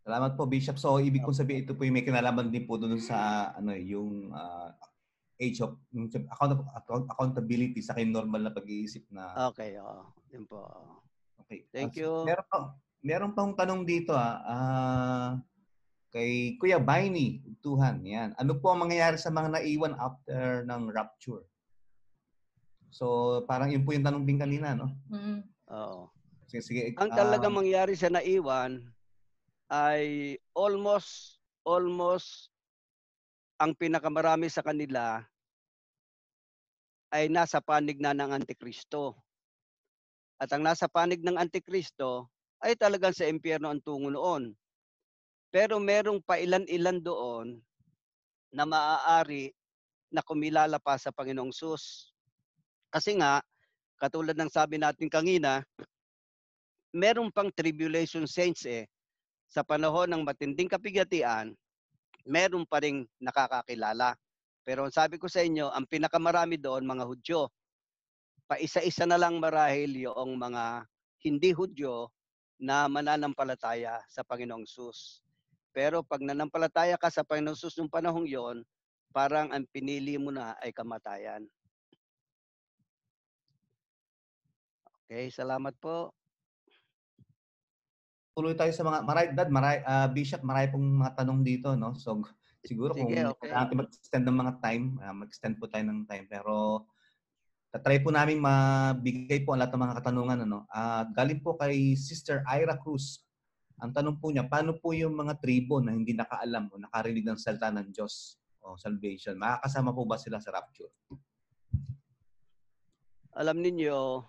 Salamat po, Bishop. So, ibig kong sabihin, ito po yung may kinalaman din po doon sa ano yung ah, age of yung account, account, accountability sa kay normal na pag-iisip na Okay, oo. Yun po. Okay. Thank Ah, you. Meron pa, meron pa akong tanong dito ah. Ah, kay Kuya Baini, Tuhan, yan. Ano po ang mangyayari sa mga naiwan after ng rapture? So, parang yun po yung tanong din kanina, no? Mm. Oo. Sige, sige. Ang ah, talaga mangyari sa naiwan ay almost almost ang pinakamarami sa kanila ay nasa panig na ng Antikristo. At ang nasa panig ng Antikristo ay talagang sa impyerno ang tungo noon. Pero merong pa ilan-ilan doon na maaari na kumilala pa sa Panginoong Sus. Kasi nga, katulad ng sabi natin kanina, meron pang tribulation saints eh. Sa panahon ng matinding kapigatian, meron pa ring nakakakilala. Pero ang sabi ko sa inyo, ang pinakamarami doon, mga Hudyo. Paisa-isa na lang marahil yung mga hindi Hudyo na mananampalataya sa Panginoong Sus. Pero pag nanampalataya ka sa Panginoong Sus nung panahong yon, parang ang pinili mo na ay kamatayan. Okay, salamat po. Tuloy tayo sa mga maray dad, maray ah, Bishop, maray pong mga tanong dito, no? So siguro kung Sige, okay. kailangan natin mag-extend ng mga time, ah, mag-extend po tayo ng time pero tatry po namin mabigay po ang lahat ng mga katanungan ano. At galing po kay Sister Ira Cruz. Ang tanong po niya, paano po yung mga tribo na hindi nakaalam o nakarinig ng salita ng Diyos o salvation? Makakasama po ba sila sa rapture? alam ninyo,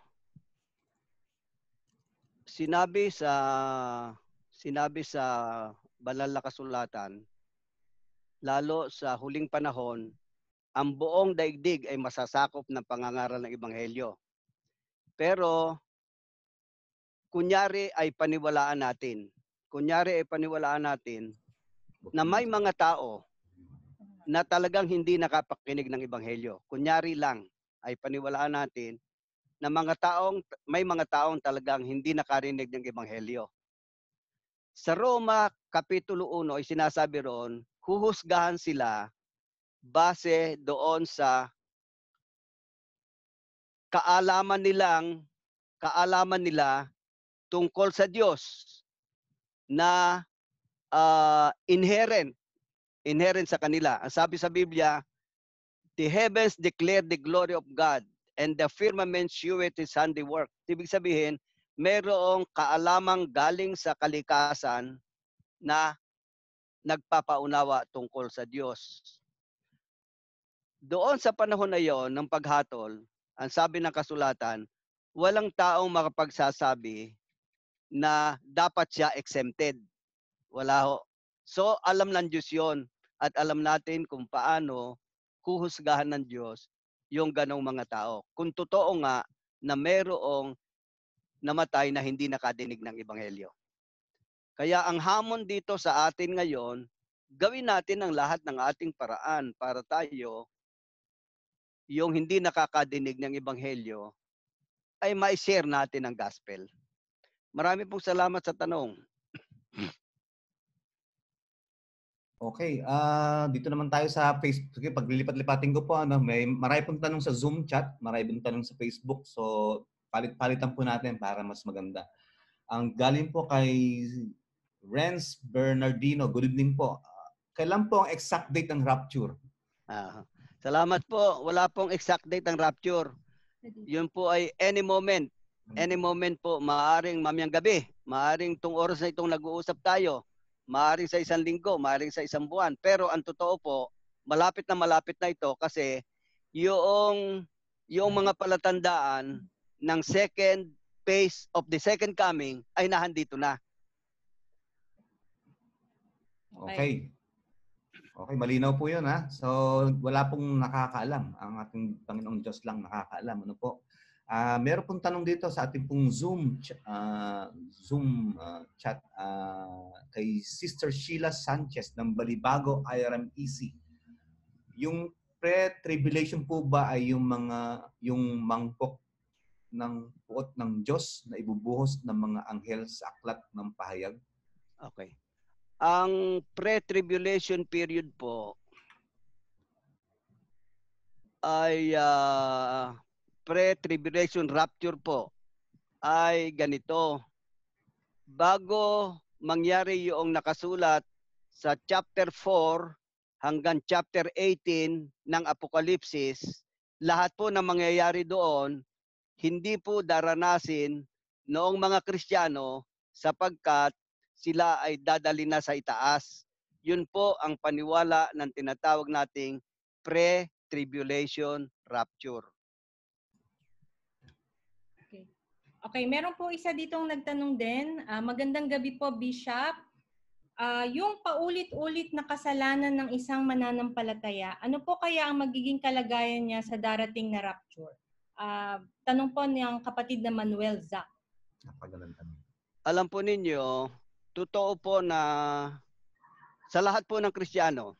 sinabi sa sinabi sa banal na kasulatan, lalo sa huling panahon, ang buong daigdig ay masasakop ng pangangaral ng Ebanghelyo. Pero, kunyari ay paniwalaan natin. Kunyari ay paniwalaan natin na may mga tao na talagang hindi nakapakinig ng Ebanghelyo. Kunyari lang, ay paniwalaan natin na mga taong may mga taong talagang hindi nakarinig ng ebanghelyo. Sa Roma kapitulo 1 ay sinasabi roon, huhusgahan sila base doon sa kaalaman nilang kaalaman nila tungkol sa Diyos na ah, inherent inherent sa kanila. Ang sabi sa Biblia, the heavens declare the glory of God and the firmament sheweth his handiwork. Ibig sabihin, mayroong kaalamang galing sa kalikasan na nagpapaunawa tungkol sa Diyos. Doon sa panahon na yon ng paghatol, ang sabi ng kasulatan, walang taong makapagsasabi na dapat siya exempted. Wala ho. So, alam ng Diyos yon at alam natin kung paano huhusgahan ng Diyos yung ganong mga tao. Kung totoo nga na mayroong namatay na hindi nakadinig ng Ebanghelyo. Kaya ang hamon dito sa atin ngayon, gawin natin ang lahat ng ating paraan para tayo yung hindi nakakadinig ng Ebanghelyo ay ma-share natin ang gospel. Marami pong salamat sa tanong. Okay, ah dito naman tayo sa Facebook. Sige, paglilipat-lipatin ko po ano, may marami pong tanong sa Zoom chat, marami pong tanong sa Facebook. So palit-palitan po natin para mas maganda. Ang galing po kay Renz Bernardino. Good evening po. Kailan po ang exact date ng rapture? Ah, salamat po. Wala pong exact date ang rapture. Yun po ay any moment. Any moment po, maaring mamayang gabi, maaring tung oras na itong nag-uusap tayo, maaring sa isang linggo, maaring sa isang buwan. Pero ang totoo po, malapit na malapit na ito kasi yung, yung mga palatandaan ng second phase of the second coming ay nahandito na. Okay. Okay, malinaw po 'yun ha. So wala pong nakakaalam. Ang ating Panginoong Diyos lang nakakaalam. Ano po? Ah, meron pong tanong dito sa ating pong Zoom ah, Zoom ah, chat ah, kay Sister Sheila Sanchez ng Balibago IRMEC. Yung pre-tribulation po ba ay yung mga yung mangkok ng puot ng Diyos na ibubuhos ng mga anghel sa aklat ng pahayag? Okay. Ang pre-tribulation period po ay ah, pre-tribulation rapture po ay ganito. Bago mangyari yung nakasulat sa chapter 4 hanggang chapter 18 ng Apokalipsis, lahat po na mangyayari doon, hindi po daranasin noong mga Kristiyano sapagkat sila ay dadali na sa itaas. Yun po ang paniwala ng tinatawag nating pre-tribulation rapture. Okay, meron po isa ditong nagtanong din. Ah, magandang gabi po, Bishop. Ah, yung paulit-ulit na kasalanan ng isang mananampalataya, ano po kaya ang magiging kalagayan niya sa darating na rapture? Ah, tanong po niyang kapatid na Manuel Zac. Alam po ninyo, totoo po na sa lahat po ng Kristiyano,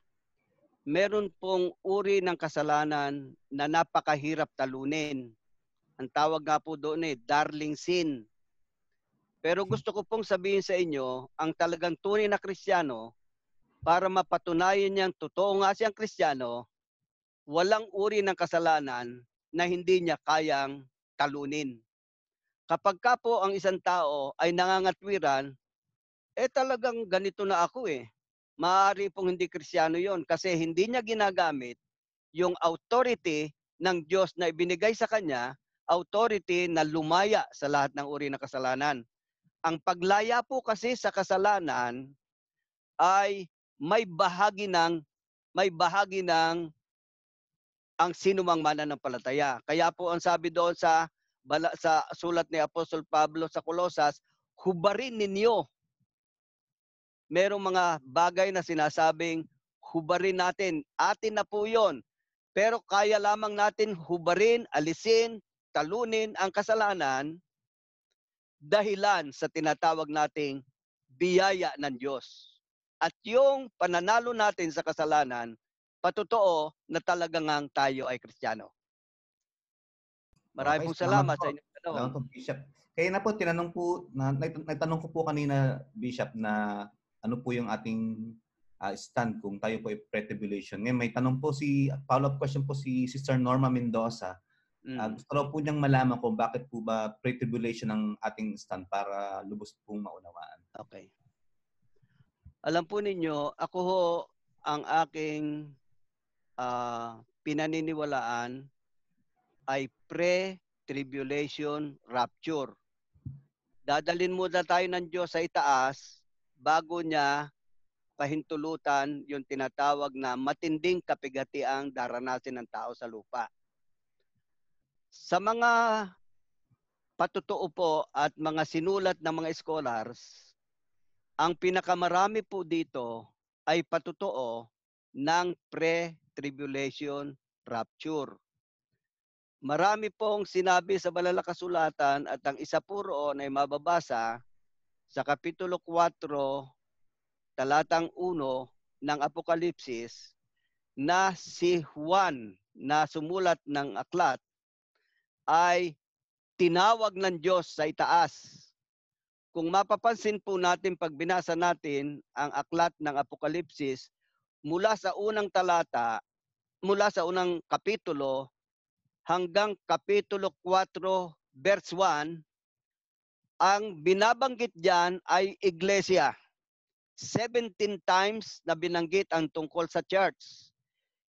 meron pong uri ng kasalanan na napakahirap talunin. Ang tawag nga po doon eh, darling sin. Pero gusto ko pong sabihin sa inyo, ang talagang tunay na Kristiyano, para mapatunayan niyang totoo nga siyang Kristiyano, walang uri ng kasalanan na hindi niya kayang talunin. Kapag ka po ang isang tao ay nangangatwiran, eh talagang ganito na ako eh. Maaari pong hindi kristyano yon kasi hindi niya ginagamit yung authority ng Diyos na ibinigay sa kanya, authority na lumaya sa lahat ng uri ng kasalanan. Ang paglaya po kasi sa kasalanan ay may bahagi ng may bahagi ng ang sinumang mananampalataya. Kaya po ang sabi doon sa bala, sa sulat ni Apostol Pablo sa Colosas, hubarin ninyo. Merong mga bagay na sinasabing hubarin natin. Atin na po yon. Pero kaya lamang natin hubarin, alisin, talunin ang kasalanan dahilan sa tinatawag nating biyaya ng Diyos. At yung pananalo natin sa kasalanan, patotoo na talagang ang tayo ay Kristiyano. Maraming Okay, pong salamat po. sa inyong tanong. Salamat po, Bishop. Kaya na po, tinanong po, na, naitanong ko po kanina, Bishop, na ano po yung ating ah, stand kung tayo po ay pre-tribulation. Ngayon, may tanong po si, follow-up question po si Sister Norma Mendoza. Mm. Ah, gusto raw po niyang malaman kung bakit po ba pre-tribulation ang ating stand para lubos pong maunawaan. Okay. Alam po ninyo, ako ho ang aking ah, pinaniniwalaan ay pre-tribulation rapture. Dadalin muna tayo ng Diyos sa itaas bago niya pahintulutan yung tinatawag na matinding kapigatiang daranasin ng tao sa lupa. Sa mga patutuo po at mga sinulat ng mga scholars, ang pinakamarami po dito ay patutuo ng pre-tribulation rapture. Marami pong sinabi sa banal na kasulatan at ang isa po roon ay mababasa sa Kapitulo 4, talatang 1 ng Apokalipsis na si Juan na sumulat ng aklat ay tinawag ng Diyos sa itaas. Kung mapapansin po natin pag binasa natin ang aklat ng Apokalipsis mula sa unang talata, mula sa unang kapitulo hanggang kapitulo 4 verse 1, ang binabanggit diyan ay iglesia. 17 times na binanggit ang tungkol sa church.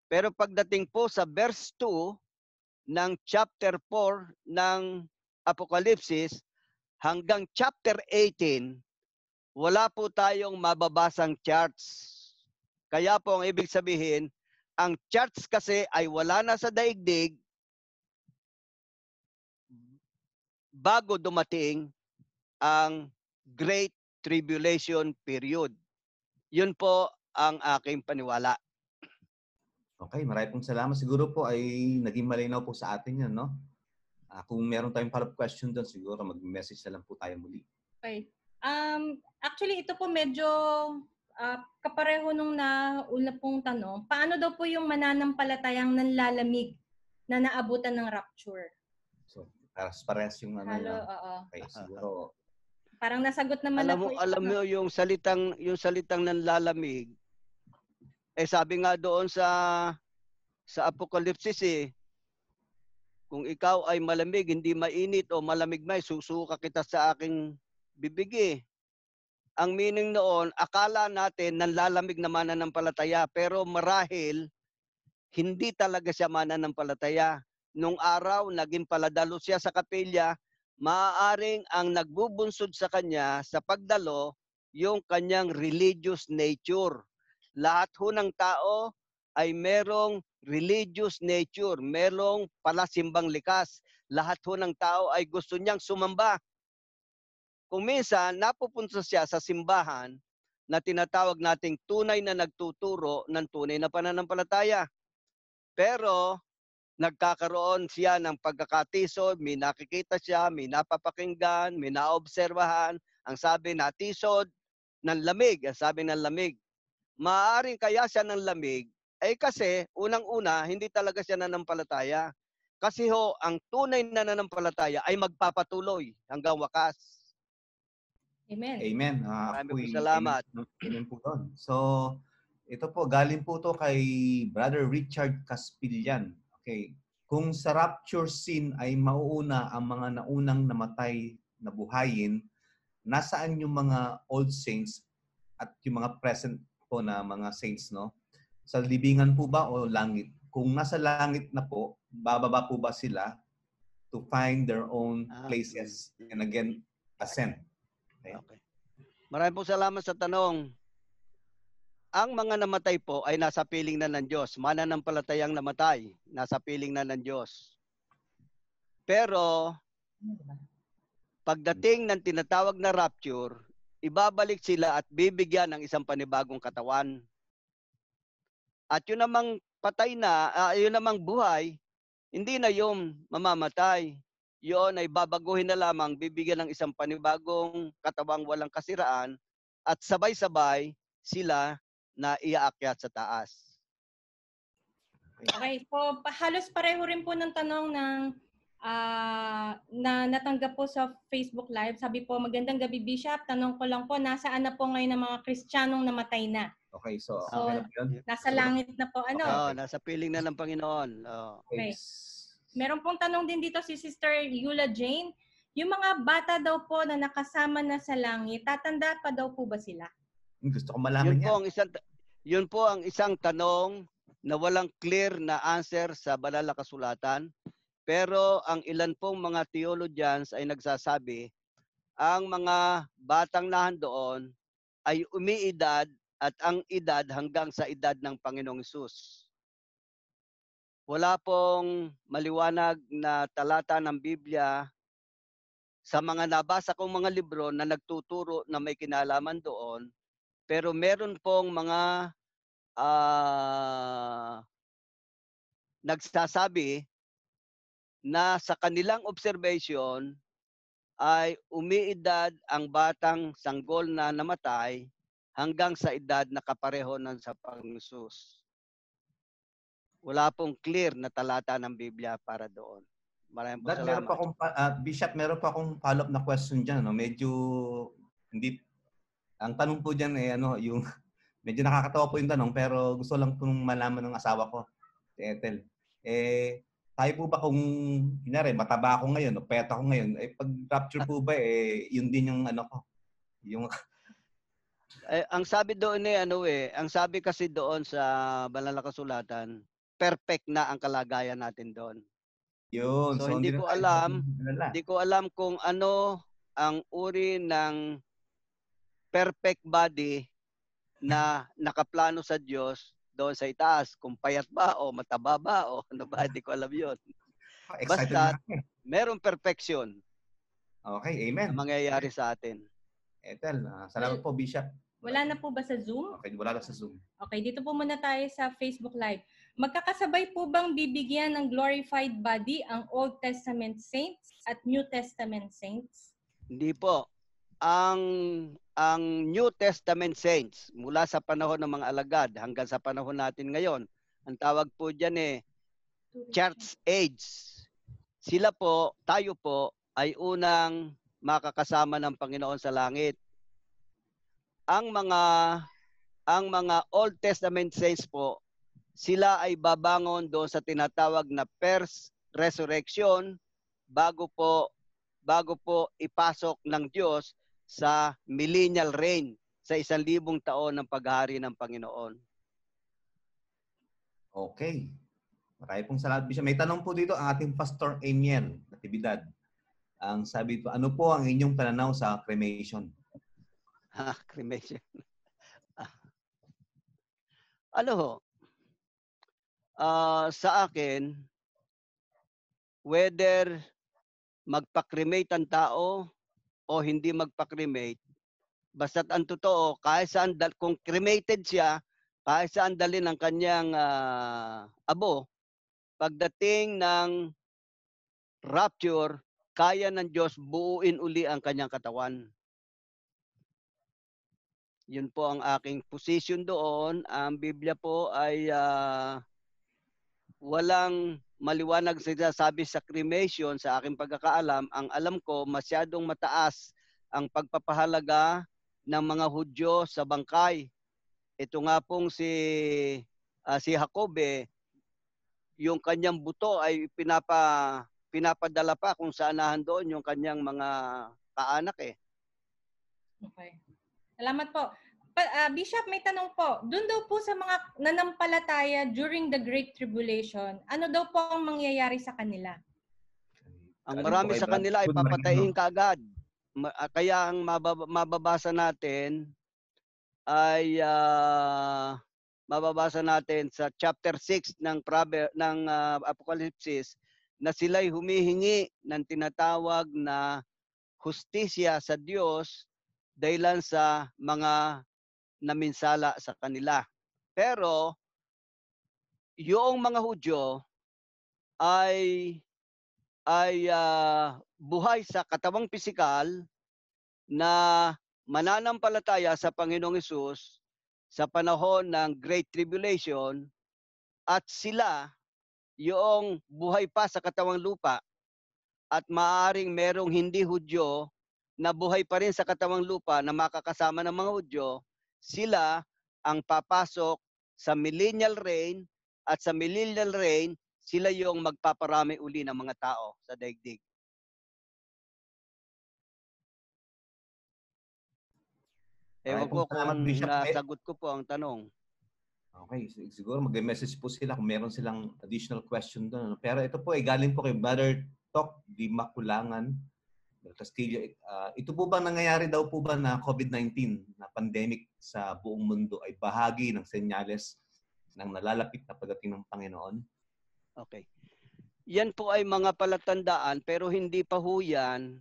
Pero pagdating po sa verse 2 ng chapter 4 ng Apokalipsis hanggang chapter 18, wala po tayong mababasang charts. Kaya po ang ibig sabihin, ang charts kasi ay wala na sa daigdig bago dumating ang Great Tribulation Period. Yun po ang aking paniwala. Okay, marami pong salamat. Siguro po ay naging malinaw po sa atin yan, no? Ah, kung meron tayong follow-up question doon, siguro mag-message na lang po tayo muli. Okay. Um, actually, ito po medyo ah, kapareho nung nauna pong tanong. Paano daw po yung mananampalatayang nanlalamig na naabutan ng rapture? So, paras parehas yung ano. Halo, oo. Okay, siguro. Parang nasagot naman Alam na mo, po yung alam mo tanong. yung salitang yung salitang nanlalamig. Eh sabi nga doon sa sa Apokalipsis eh, kung ikaw ay malamig, hindi mainit o malamig may, susuka kita sa aking bibig eh. Ang meaning noon, akala natin nanlalamig na mananampalataya, pero marahil hindi talaga siya mananampalataya. Nung araw, naging paladalo siya sa kapilya, maaaring ang nagbubunsod sa kanya sa pagdalo yung kanyang religious nature. Lahat ho ng tao ay merong religious nature, merong palasimbang likas. lahat ho ng tao ay gusto niyang sumamba. Kung minsan, napupunta siya sa simbahan na tinatawag nating tunay na nagtuturo ng tunay na pananampalataya. Pero, nagkakaroon siya ng pagkakatisod, may nakikita siya, may napapakinggan, may naobserbahan. Ang sabi natisod ng lamig, ang sabi ng lamig. Maaring kaya siya ng lamig, ay kasi unang-una, hindi talaga siya nanampalataya. Kasi ho, ang tunay na nanampalataya ay magpapatuloy hanggang wakas. Amen. Amen. Ah, Maraming po salamat. Amen, amen po doon. So, ito po, galing po to kay Brother Richard Caspillan. Okay. Kung sa rapture scene ay mauuna ang mga naunang namatay na buhayin, nasaan yung mga old saints at yung mga present po na mga saints, no? Sa libingan po ba o langit? Kung nasa langit na po, bababa po ba sila to find their own Ah, places and again ascend? Okay. Okay. Maraming po salamat sa tanong. Ang mga namatay po ay nasa piling na ng Diyos. Mananampalatayang namatay, nasa piling na ng Diyos. Pero, pagdating ng tinatawag na rapture, ibabalik sila at bibigyan ng isang panibagong katawan. At yun namang patay na, ah, yun namang buhay, hindi na yung mamamatay. Yun ay babaguhin na lamang, bibigyan ng isang panibagong katawang walang kasiraan at sabay-sabay sila na iaakyat sa taas. Okay, so halos pareho rin po ng tanong ng ah, na natanggap po sa Facebook Live. Sabi po, magandang gabi Bishop. Tanong ko lang po, nasaan na po ngayon ang mga Kristiyanong namatay na? Okay, so, So, okay na ba yun? Nasa langit na po. Ano? Oo, nasa piling na ng Panginoon. Oo. Okay. Meron pong tanong din dito si Sister Yula Jane. Yung mga bata daw po na nakasama na sa langit, tatanda pa daw po ba sila? Hmm, Gusto ko malaman Yun po yan. ang isang yun po ang isang tanong na walang clear na answer sa banal na kasulatan. Pero ang ilan pong mga theologians ay nagsasabi ang mga batang nahandoon ay umiidad at ang edad hanggang sa edad ng Panginoong Isus. Wala pong maliwanag na talata ng Biblia sa mga nabasa kong mga libro na nagtuturo na may kinalaman doon pero meron pong mga ah, nagsasabi na sa kanilang observation ay umiidad ang batang sanggol na namatay hanggang sa edad na kapareho ng sa Panginoon. Wala pong clear na talata ng Biblia para doon. Maraming po Dad, meron pa akong, ah, Bishop, meron pa akong follow-up na question dyan. No? Medyo, hindi, ang tanong po dyan eh, ano, yung, medyo nakakatawa po yung tanong, pero gusto lang po malaman ng asawa ko, si Ethel. Eh, tayo po ba kung, kunyari, mataba ako ngayon, o peta ako ngayon, eh, pag rapture po ba, eh, yun din yung ano ko, yung, Eh, ang sabi doon eh, ano eh, ang sabi kasi doon sa banal na kasulatan, perfect na ang kalagayan natin doon. yun. So, hindi na ko alam. Hindi ko alam kung ano ang uri ng perfect body na nakaplano sa Diyos doon sa itaas. Kung payat ba o mataba ba o ano ba, hindi ko alam yun. Excited basta- na eh. Merong perfection Okay, na amen. mangyayari sa atin. Ethel, ah, salamat po, Bishop. Wala na po ba sa Zoom? Okay, wala lang sa Zoom. Okay, dito po muna tayo sa Facebook Live. Magkakasabay po bang bibigyan ng glorified body ang Old Testament saints at New Testament saints? Hindi po. Ang ang New Testament saints mula sa panahon ng mga alagad hanggang sa panahon natin ngayon, ang tawag po diyan eh church age. Sila po, tayo po ay unang makakasama ng Panginoon sa langit. Ang mga ang mga Old Testament saints po, sila ay babangon doon sa tinatawag na first resurrection bago po bago po ipasok ng Diyos sa millennial reign sa isang libong taon ng paghari ng Panginoon. Okay. Marami pong salamat, Bishop. May tanong po dito ang ating Pastor Amiel, Natividad. Ang sabi po, ano po ang inyong pananaw sa cremation? Ha, cremation. Ah. ano ho? Ah, sa akin, whether magpa-cremate ang tao o hindi magpa-cremate. Basta't ang totoo, kahit saan, kung cremated siya, kahit saan dalhin ang kanyang ah, abo, pagdating ng rapture, kaya ng Diyos buuin uli ang kanyang katawan. Yun po ang aking position doon. Ang Biblia po ay ah, walang maliwanag sinasabi sa cremation sa aking pagkakaalam. Ang alam ko, masyadong mataas ang pagpapahalaga ng mga Hudyo sa bangkay. Ito nga pong si ah, si Jacobe, yung kanyang buto ay pinapa pinapadala pa kung saan doon yung kanyang mga kaanak eh. Okay. Salamat po. Ah, Bishop, may tanong po. Doon daw po sa mga nanampalataya during the Great Tribulation, ano daw po ang mangyayari sa kanila? Ang marami sa kanila ay papatayin kaagad. Ah, Kaya ang mababa- mababasa natin ay ah, mababasa natin sa chapter 6 ng Prover- ng ah, Apocalypse na sila'y humihingi ng tinatawag na hustisya sa Diyos dahilan sa mga naminsala sa kanila. Pero yung mga Hudyo ay ay ah, buhay sa katawang pisikal na mananampalataya sa Panginoong Hesus sa panahon ng Great Tribulation at sila yung buhay pa sa katawang lupa at maaring merong hindi Hudyo na buhay pa rin sa katawang lupa na makakasama ng mga Hudyo, sila ang papasok sa millennial reign at sa millennial reign, sila yung magpaparami uli ng mga tao sa daigdig. Ewan ko kung. Eh, nasagot ko po ang tanong. Okay, sig- siguro mag-message po sila kung meron silang additional question doon. ano. Pero ito po ay galing po kay Brother Tok di Makulangan del Castillo. Ah, ito po bang nangyayari daw po ba na COVID-19 na pandemic sa buong mundo ay bahagi ng senyales ng nalalapit na pagdating ng Panginoon? Okay. Yan po ay mga palatandaan pero hindi pa ho yan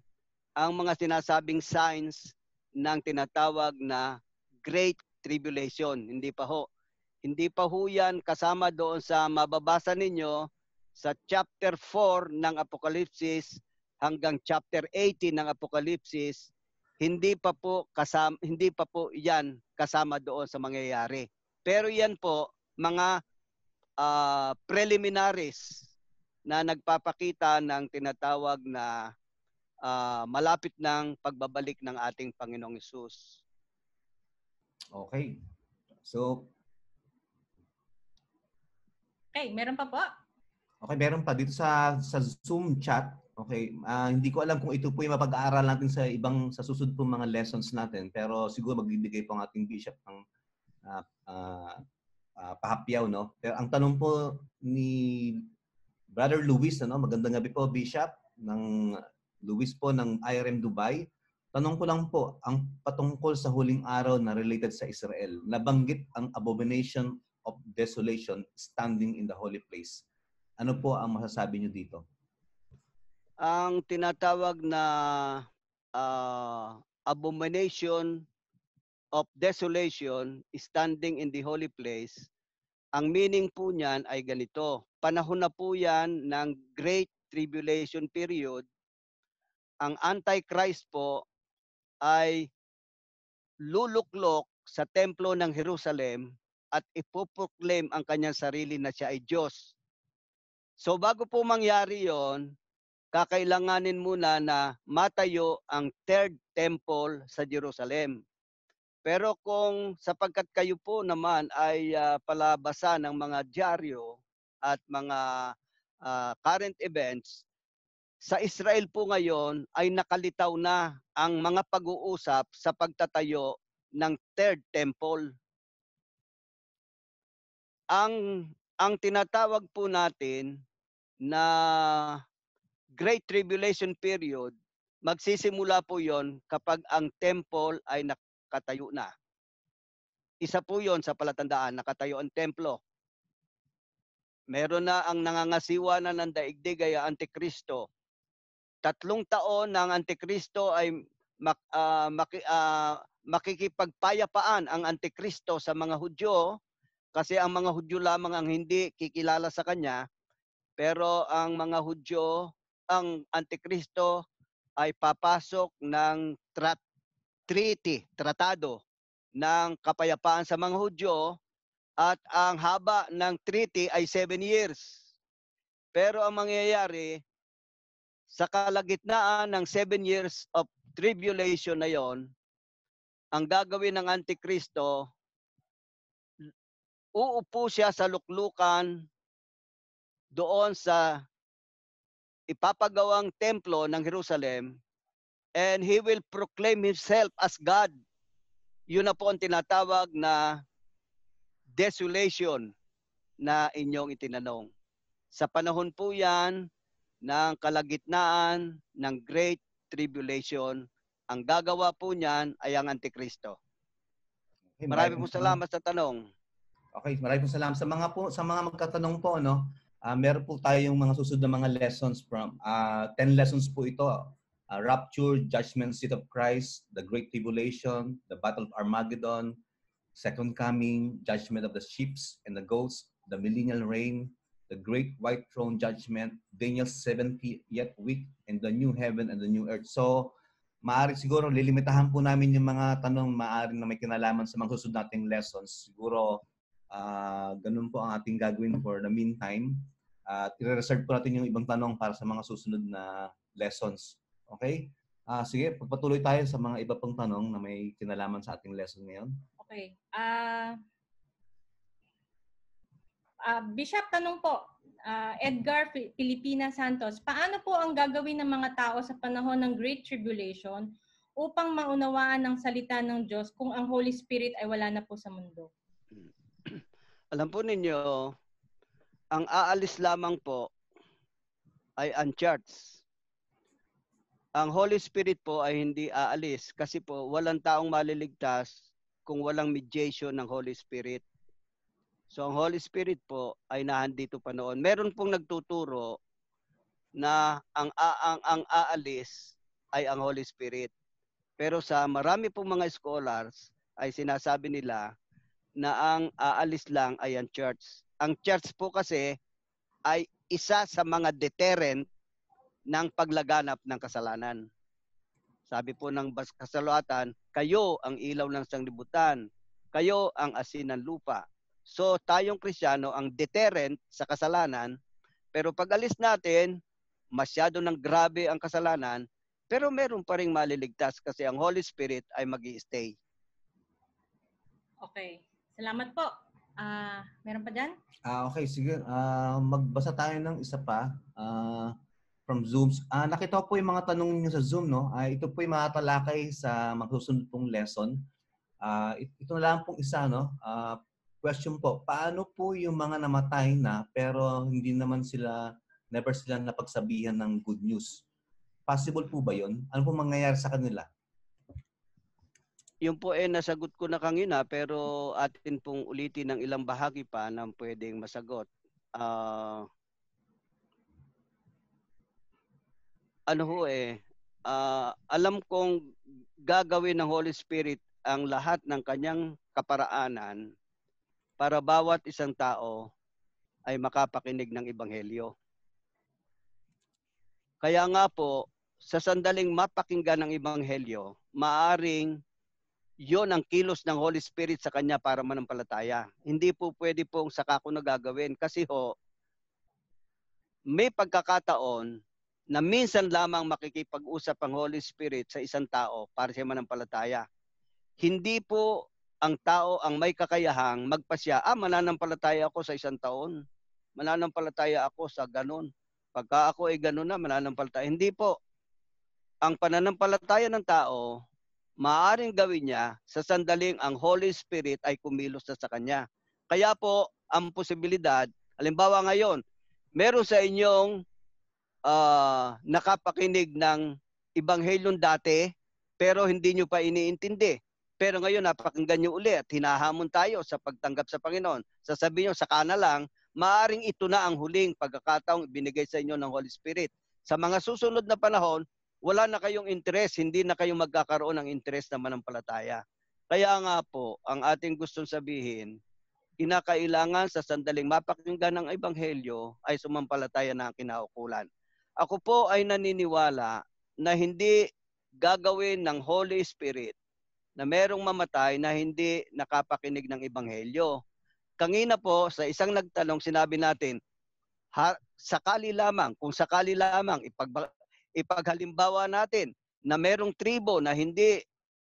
ang mga sinasabing signs ng tinatawag na Great Tribulation. Hindi pa ho. Hindi pa ho yan kasama doon sa mababasa ninyo sa chapter 4 ng Apokalipsis hanggang chapter 18 ng Apokalipsis. Hindi pa po kasama hindi pa po yan kasama doon sa mangyayari. Pero yan po mga ah, preliminaries na nagpapakita ng tinatawag na ah, malapit ng pagbabalik ng ating Panginoong Isus. Okay. So, Okay, meron pa po? okay, meron pa dito sa sa Zoom chat. Okay, ah, hindi ko alam kung ito po yung mapag-aaral natin sa ibang sa susunod po mga lessons natin, pero siguro magbibigay po ang ating bishop ng ah, ah, ah, pahapyaw, no? Pero ang tanong po ni Brother Luis, ano, magandang gabi po, Bishop, ng Luis po ng IRM Dubai. Tanong ko lang po, ang patungkol sa huling araw na related sa Israel, nabanggit ang abomination of desolation standing in the holy place. Ano po ang masasabi niyo dito? Ang tinatawag na ah, abomination of desolation standing in the holy place, ang meaning po niyan ay ganito. Panahon na po yan ng Great Tribulation period. Ang Antichrist po ay luluklok sa templo ng Jerusalem at ipoproclaim ang kanyang sarili na siya ay Diyos. So bago po mangyari yon, kakailanganin muna na matayo ang third temple sa Jerusalem. Pero kung sapagkat kayo po naman ay ah, palabasa ng mga dyaryo at mga ah, current events, sa Israel po ngayon ay nakalitaw na ang mga pag-uusap sa pagtatayo ng third temple. Ang ang tinatawag po natin na Great Tribulation period, magsisimula po 'yon kapag ang temple ay nakatayo na. Isa po 'yon sa palatandaan, nakatayo ang templo. Meron na ang nangangasiwa na ng daigdig ay Antikristo. tatlong taon ng Antikristo ay mak, ah, maki- ah, makikipagpayapaan ang Antikristo sa mga Hudyo kasi ang mga Hudyo lamang ang hindi kikilala sa kanya pero ang mga Hudyo ang Antikristo ay papasok ng tra- treaty, tratado ng kapayapaan sa mga Hudyo at ang haba ng treaty ay seven years. Pero ang mangyayari, sa kalagitnaan ng seven years of tribulation na yon, ang gagawin ng Antikristo, uupo siya sa luklukan doon sa ipapagawang templo ng Jerusalem and he will proclaim himself as God. Yun na po ang tinatawag na desolation na inyong itinanong. Sa panahon po yan ng kalagitnaan ng Great Tribulation, ang gagawa po niyan ay ang Antikristo. Marami po pong salamat sa tanong. Okay, maraming salamat sa mga po sa mga magkatanong po no. Ah, meron po tayong mga susunod na mga lessons from ah 10 lessons po ito. Ah, rapture, judgment seat of Christ, the great tribulation, the battle of Armageddon, second coming, judgment of the ships and the goats, the millennial reign, the great white throne judgment, Daniel's 70th week, and the new heaven and the new earth. So, maaari siguro lilimitahan po namin yung mga tanong maaari na may kinalaman sa mga susunod nating lessons. Siguro Ah, ganun po ang ating gagawin for the meantime. At i-reserve po natin yung ibang tanong para sa mga susunod na lessons. Okay? Ah, sige, pagpatuloy tayo sa mga iba pang tanong na may kinalaman sa ating lesson ngayon. Okay. Ah ah, Bishop, tanong po. Ah, Edgar Filipina Santos, paano po ang gagawin ng mga tao sa panahon ng Great Tribulation upang maunawaan ang salita ng Diyos kung ang Holy Spirit ay wala na po sa mundo? Alam po ninyo, ang aalis lamang po ay ang church. Ang Holy Spirit po ay hindi aalis kasi po walang taong maliligtas kung walang mediation ng Holy Spirit. So ang Holy Spirit po ay nahandito pa noon. Meron pong nagtuturo na ang ang, ang aalis ay ang Holy Spirit. Pero sa marami pong mga scholars ay sinasabi nila na ang aalis lang ay ang church. Ang church po kasi ay isa sa mga deterrent ng paglaganap ng kasalanan. Sabi po ng kasalukatan, kayo ang ilaw ng sanglibutan. Kayo ang asin ng lupa. So tayong Kristiyano ang deterrent sa kasalanan, pero pag alis natin, masyado ng grabe ang kasalanan, pero meron pa ring maliligtas kasi ang Holy Spirit ay mag stay Okay. Salamat po. Ah, meron pa dyan? Ah, okay, sige. Ah, magbasa tayo ng isa pa ah, from Zoom. Ah, nakita po yung mga tanong niyo sa Zoom, no? Ah, ito po yung mga sa magsusunod pong lesson. Ah, it- ito na lang pong isa, no? Ah, question po, paano po yung mga namatay na pero hindi naman sila, never sila napagsabihan ng good news? Possible po ba yon? Ano po mangyayari sa kanila? Yung po eh nasagot ko na kanina pero atin pong ulitin ng ilang bahagi pa na pwedeng masagot. Ah ano ho eh, ah, alam kong gagawin ng Holy Spirit ang lahat ng kanyang kaparaanan para bawat isang tao ay makapakinig ng Ebanghelyo. Kaya nga po, sa sandaling mapakinggan ng Ebanghelyo, maaring yon ang kilos ng Holy Spirit sa kanya para manampalataya. Hindi po pwede pong saka ko na gagawin kasi ho, may pagkakataon na minsan lamang makikipag-usap ang Holy Spirit sa isang tao para siya manampalataya. Hindi po ang tao ang may kakayahang magpasya, ah, mananampalataya ako sa isang taon. Mananampalataya ako sa ganun. Pagka ako ay ganun na, mananampalataya. Hindi po. Ang pananampalataya ng tao, maaaring gawin niya sa sandaling ang Holy Spirit ay kumilos na sa kanya. Kaya po, ang posibilidad, halimbawa ngayon, meron sa inyong ah, nakapakinig ng Ibanghelyong dati, pero hindi nyo pa iniintindi. Pero ngayon, napakinggan nyo uli at hinahamon tayo sa pagtanggap sa Panginoon. Sasabihin nyo, saka na lang, maaring ito na ang huling pagkakataong ibinigay sa inyo ng Holy Spirit. sa mga susunod na panahon, wala na kayong interest, hindi na kayo magkakaroon ng interest na manampalataya. Kaya nga po, ang ating gustong sabihin, kinakailangan sa sandaling mapakinggan ng Ebanghelyo ay sumampalataya na ang kinaukulan. Ako po ay naniniwala na hindi gagawin ng Holy Spirit na merong mamatay na hindi nakapakinig ng Ebanghelyo. Kangina po, sa isang nagtanong, sinabi natin, ha, sakali lamang, kung sakali lamang, ipag, ipaghalimbawa natin na merong tribo na hindi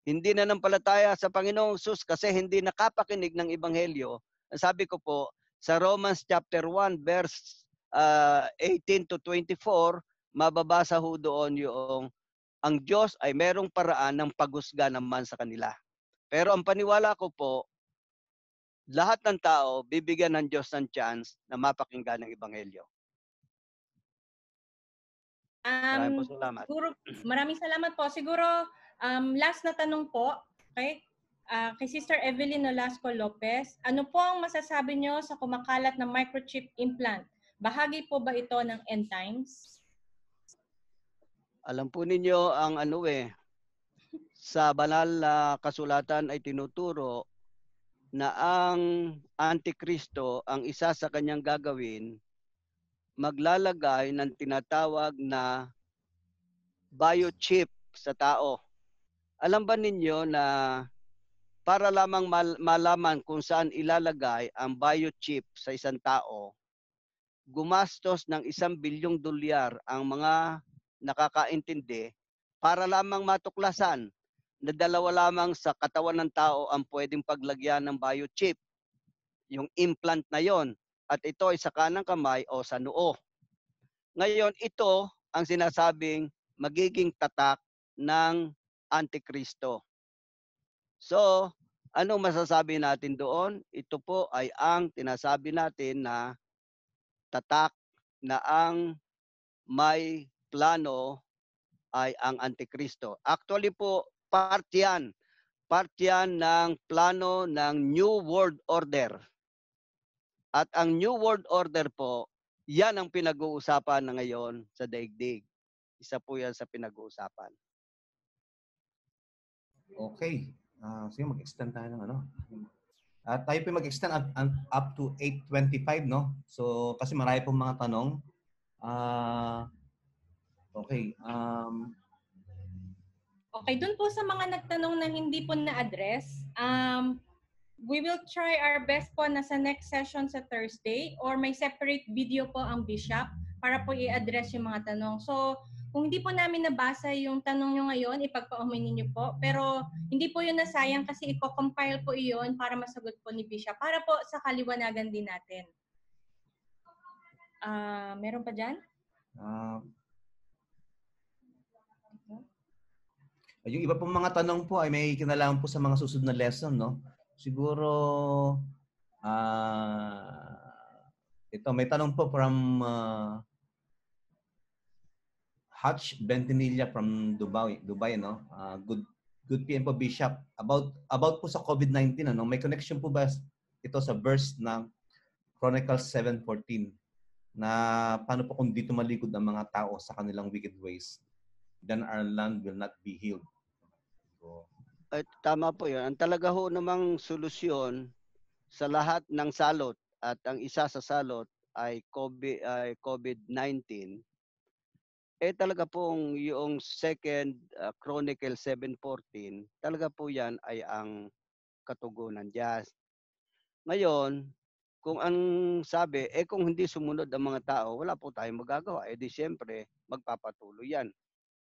hindi na nampalataya sa Panginoong Sus kasi hindi nakapakinig ng Ebanghelyo. Sabi ko po, sa Romans chapter 1 verse uh, 18 to 24, mababasa ho doon yung ang Diyos ay merong paraan ng paghusga naman sa kanila. Pero ang paniwala ko po, lahat ng tao bibigyan ng Diyos ng chance na mapakinggan ng Ebanghelyo. Maraming Um, po salamat. siguro, maraming salamat po. Siguro, um, last na tanong po, okay? Ah, kay Sister Evelyn Nolasco Lopez, ano po ang masasabi nyo sa kumakalat na microchip implant? Bahagi po ba ito ng end times? Alam po ninyo ang ano eh, sa banal na kasulatan ay tinuturo na ang Antikristo, ang isa sa kanyang gagawin, maglalagay ng tinatawag na biochip sa tao. Alam ba ninyo na para lamang mal- malaman kung saan ilalagay ang biochip sa isang tao, gumastos ng isang bilyong dolyar ang mga nakakaintindi para lamang matuklasan na dalawa lamang sa katawan ng tao ang pwedeng paglagyan ng biochip. Yung implant na yon at ito ay sa kanang kamay o sa noo. Ngayon, ito ang sinasabing magiging tatak ng Antikristo. So, ano masasabi natin doon? Ito po ay ang tinasabi natin na tatak na ang may plano ay ang Antikristo. Actually po, part yan. Part yan ng plano ng New World Order. At ang New World Order po, yan ang pinag-uusapan na ngayon sa daigdig. Isa po yan sa pinag-uusapan. Okay. Ah, sige, mag-extend tayo ng ano. At tayo po mag-extend up, up to 8.25, no? So, kasi marami pong mga tanong. Ah, okay. Um, Okay, dun po sa mga nagtanong na hindi po na-address, um, we will try our best po na sa next session sa Thursday or may separate video po ang Bishop para po i-address yung mga tanong. So, kung hindi po namin nabasa yung tanong nyo ngayon, ipagpa-uminin nyo po. Pero hindi po yun nasayang kasi i-compile po iyon para masagot po ni Bishop. Para po sa kaliwanagan din natin. Ah, meron pa dyan? ah, yung iba pong mga tanong po ay may kinalaman po sa mga susunod na lesson, no? Siguro, ah, ito, may tanong po from uh, Hutch Bentinilla from Dubai, Dubai, no? Ah, good good PM po Bishop about about po sa COVID-19 ano, may connection po ba ito sa verse ng Chronicles 7:14 na paano po kung dito malikod ang mga tao sa kanilang wicked ways then our land will not be healed. So, Ay, tama po yun. Ang talaga ho namang solusyon sa lahat ng salot at ang isa sa salot ay COVID, ay COVID-19, eh talaga pong yung second uh, Chronicle 7.14, talaga po yan ay ang katugunan diyan. Ngayon, kung ang sabi, eh kung hindi sumunod ang mga tao, wala po tayong magagawa. Eh di siyempre, magpapatuloy yan.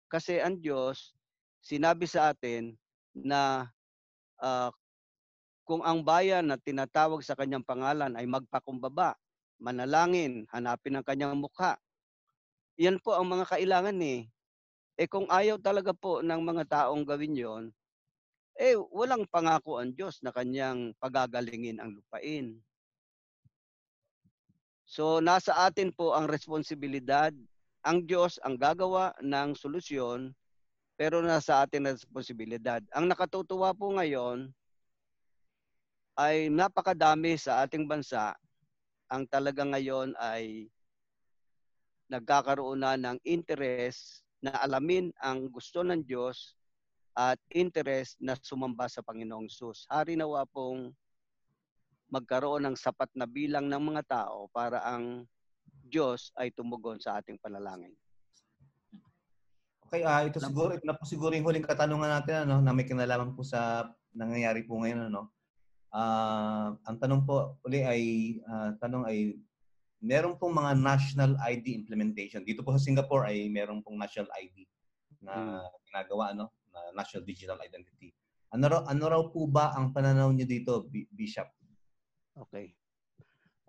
Kasi ang Diyos, sinabi sa atin na ah, kung ang bayan na tinatawag sa kanyang pangalan ay magpakumbaba, manalangin, hanapin ang kanyang mukha. Yan po ang mga kailangan eh. Eh kung ayaw talaga po ng mga taong gawin yon, eh walang pangako ang Diyos na kanyang pagagalingin ang lupain. So nasa atin po ang responsibilidad. Ang Diyos ang gagawa ng solusyon, pero nasa atin ang responsibilidad. Ang nakatutuwa po ngayon ay napakadami sa ating bansa ang talaga ngayon ay nagkakaroon na ng interest na alamin ang gusto ng Diyos at interest na sumamba sa Panginoong Sus. Hari nawa pong magkaroon ng sapat na bilang ng mga tao para ang Diyos ay tumugon sa ating panalangin. Okay, ah ito siguro, ito na po siguro yung huling katanungan natin ano, na may kinalaman po sa nangyayari po ngayon ano. Ah, ang tanong po uli ay ah, tanong ay meron pong mga national ID implementation. Dito po sa Singapore ay meron pong national ID na ginagawa ano, na national digital identity. Ano raw, ano raw po ba ang pananaw niyo dito, Bishop? Okay.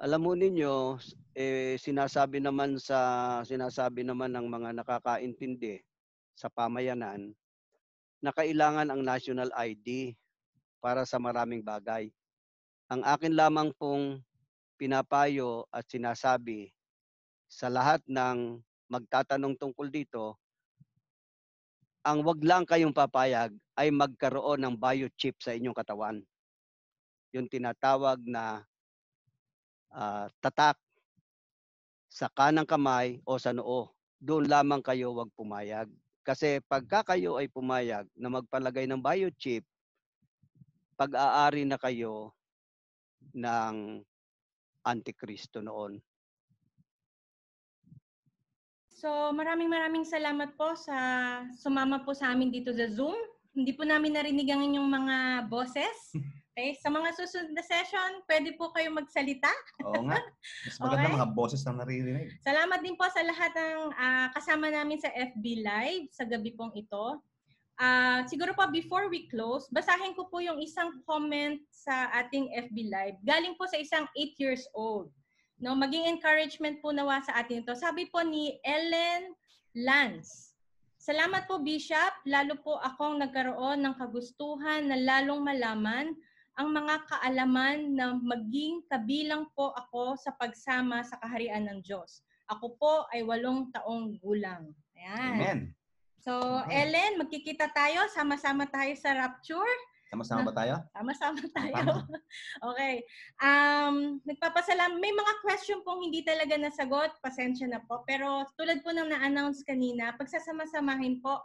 Alam mo ninyo, eh, sinasabi naman sa sinasabi naman ng mga nakakaintindi sa pamayanan na kailangan ang national ID para sa maraming bagay. Ang akin lamang pong pinapayo at sinasabi sa lahat ng magtatanong tungkol dito, ang wag lang kayong papayag ay magkaroon ng biochip sa inyong katawan. Yung tinatawag na ah, tatak sa kanang kamay o sa noo. Doon lamang kayo wag pumayag. Kasi pagka kayo ay pumayag na magpalagay ng biochip, pag-aari na kayo ng Antikristo noon. So maraming maraming salamat po sa sumama po sa amin dito sa Zoom. Hindi po namin narinig ang inyong mga boses. Okay, sa mga susunod na session, pwede po kayo magsalita. Oo nga. Mas maganda Okay. mga boses na naririnig. Salamat din po sa lahat ng ah, kasama namin sa FB Live sa gabi pong ito. Ah, siguro po before we close, basahin ko po yung isang comment sa ating FB Live. Galing po sa isang 8 years old. No, maging encouragement po nawa sa atin ito. Sabi po ni Ellen Lance. Salamat po Bishop, lalo po akong nagkaroon ng kagustuhan na lalong malaman ang mga kaalaman na maging kabilang po ako sa pagsama sa kaharian ng Diyos. Ako po ay walong taong gulang. Ayan. Amen. So. Ellen, magkikita tayo. Sama-sama tayo sa rapture. Sama-sama ba tayo? Sama-sama tayo. Tama. okay. Um, nagpapasalam. May mga question pong hindi talaga nasagot. Pasensya na po. Pero tulad po ng na-announce kanina, pagsasama-samahin po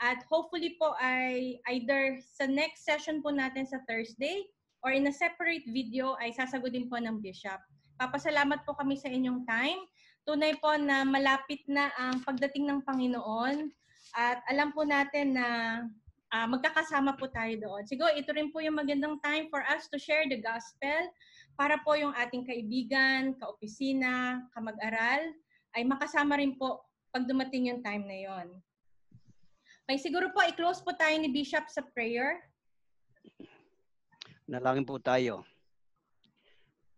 at hopefully po ay either sa next session po natin sa Thursday or in a separate video ay sasagutin po ng Bishop. Papasalamat po kami sa inyong time. Tunay po na malapit na ang pagdating ng Panginoon at alam po natin na ah, magkakasama po tayo doon. Siguro ito rin po yung magandang time for us to share the gospel para po yung ating kaibigan, kaopisina, kamag-aral ay makasama rin po pag dumating yung time na yon. Okay, siguro po i-close po tayo ni Bishop sa prayer. Nalangin po tayo.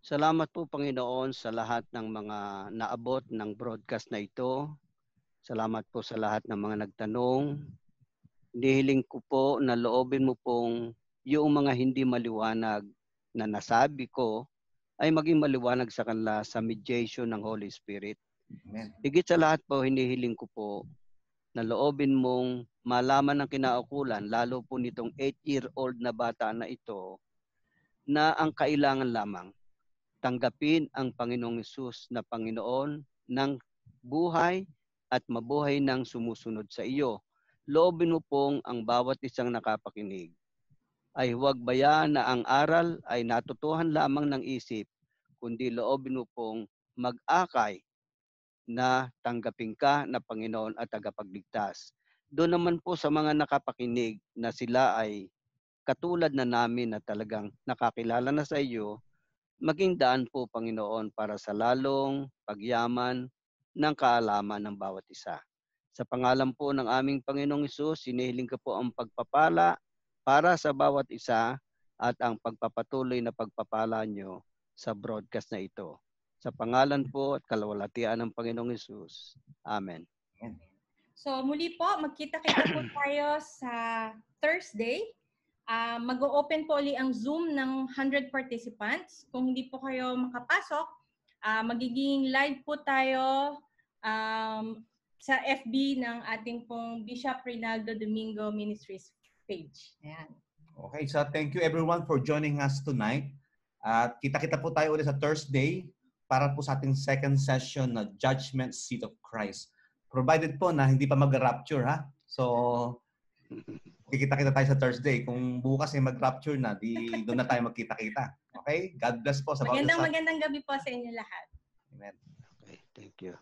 Salamat po Panginoon sa lahat ng mga naabot ng broadcast na ito. Salamat po sa lahat ng mga nagtanong. Nihiling ko po na loobin mo pong yung mga hindi maliwanag na nasabi ko ay maging maliwanag sa kanila sa mediation ng Holy Spirit. Amen. Higit sa lahat po, hinihiling ko po na loobin mong malaman ng kinaukulan, lalo po nitong 8-year-old na bata na ito, na ang kailangan lamang tanggapin ang Panginoong Yesus na Panginoon ng buhay at mabuhay ng sumusunod sa iyo. Loobin mo pong ang bawat isang nakapakinig ay huwag bayaan na ang aral ay natutuhan lamang ng isip, kundi loobin mo pong mag-akay na tanggapin ka na Panginoon at tagapagligtas. Doon naman po sa mga nakapakinig na sila ay katulad na namin na talagang nakakilala na sa iyo, maging daan po Panginoon para sa lalong pagyaman ng kaalaman ng bawat isa. Sa pangalan po ng aming Panginoong Isus, sinihiling ko po ang pagpapala para sa bawat isa at ang pagpapatuloy na pagpapala nyo sa broadcast na ito. Sa pangalan po at kalawalatian ng Panginoong Isus. Amen. So muli po, magkita-kita po tayo sa Thursday. Ah, mag-open po uli ang Zoom ng 100 participants. Kung hindi po kayo makapasok, ah, magiging live po tayo um, sa FB ng ating pong Bishop Rinaldo Domingo Ministries page. Ayan. Okay, so thank you everyone for joining us tonight. At kita-kita po tayo ulit sa Thursday para po sa ating second session na Judgment Seat of Christ. Provided po na hindi pa mag-rapture ha. So, kikita-kita tayo sa Thursday. Kung bukas ay mag-rapture na, di doon na tayo magkita-kita. Okay? God bless po sa bawat Magandang isa. magandang gabi po sa inyo lahat. Amen. Okay, thank you.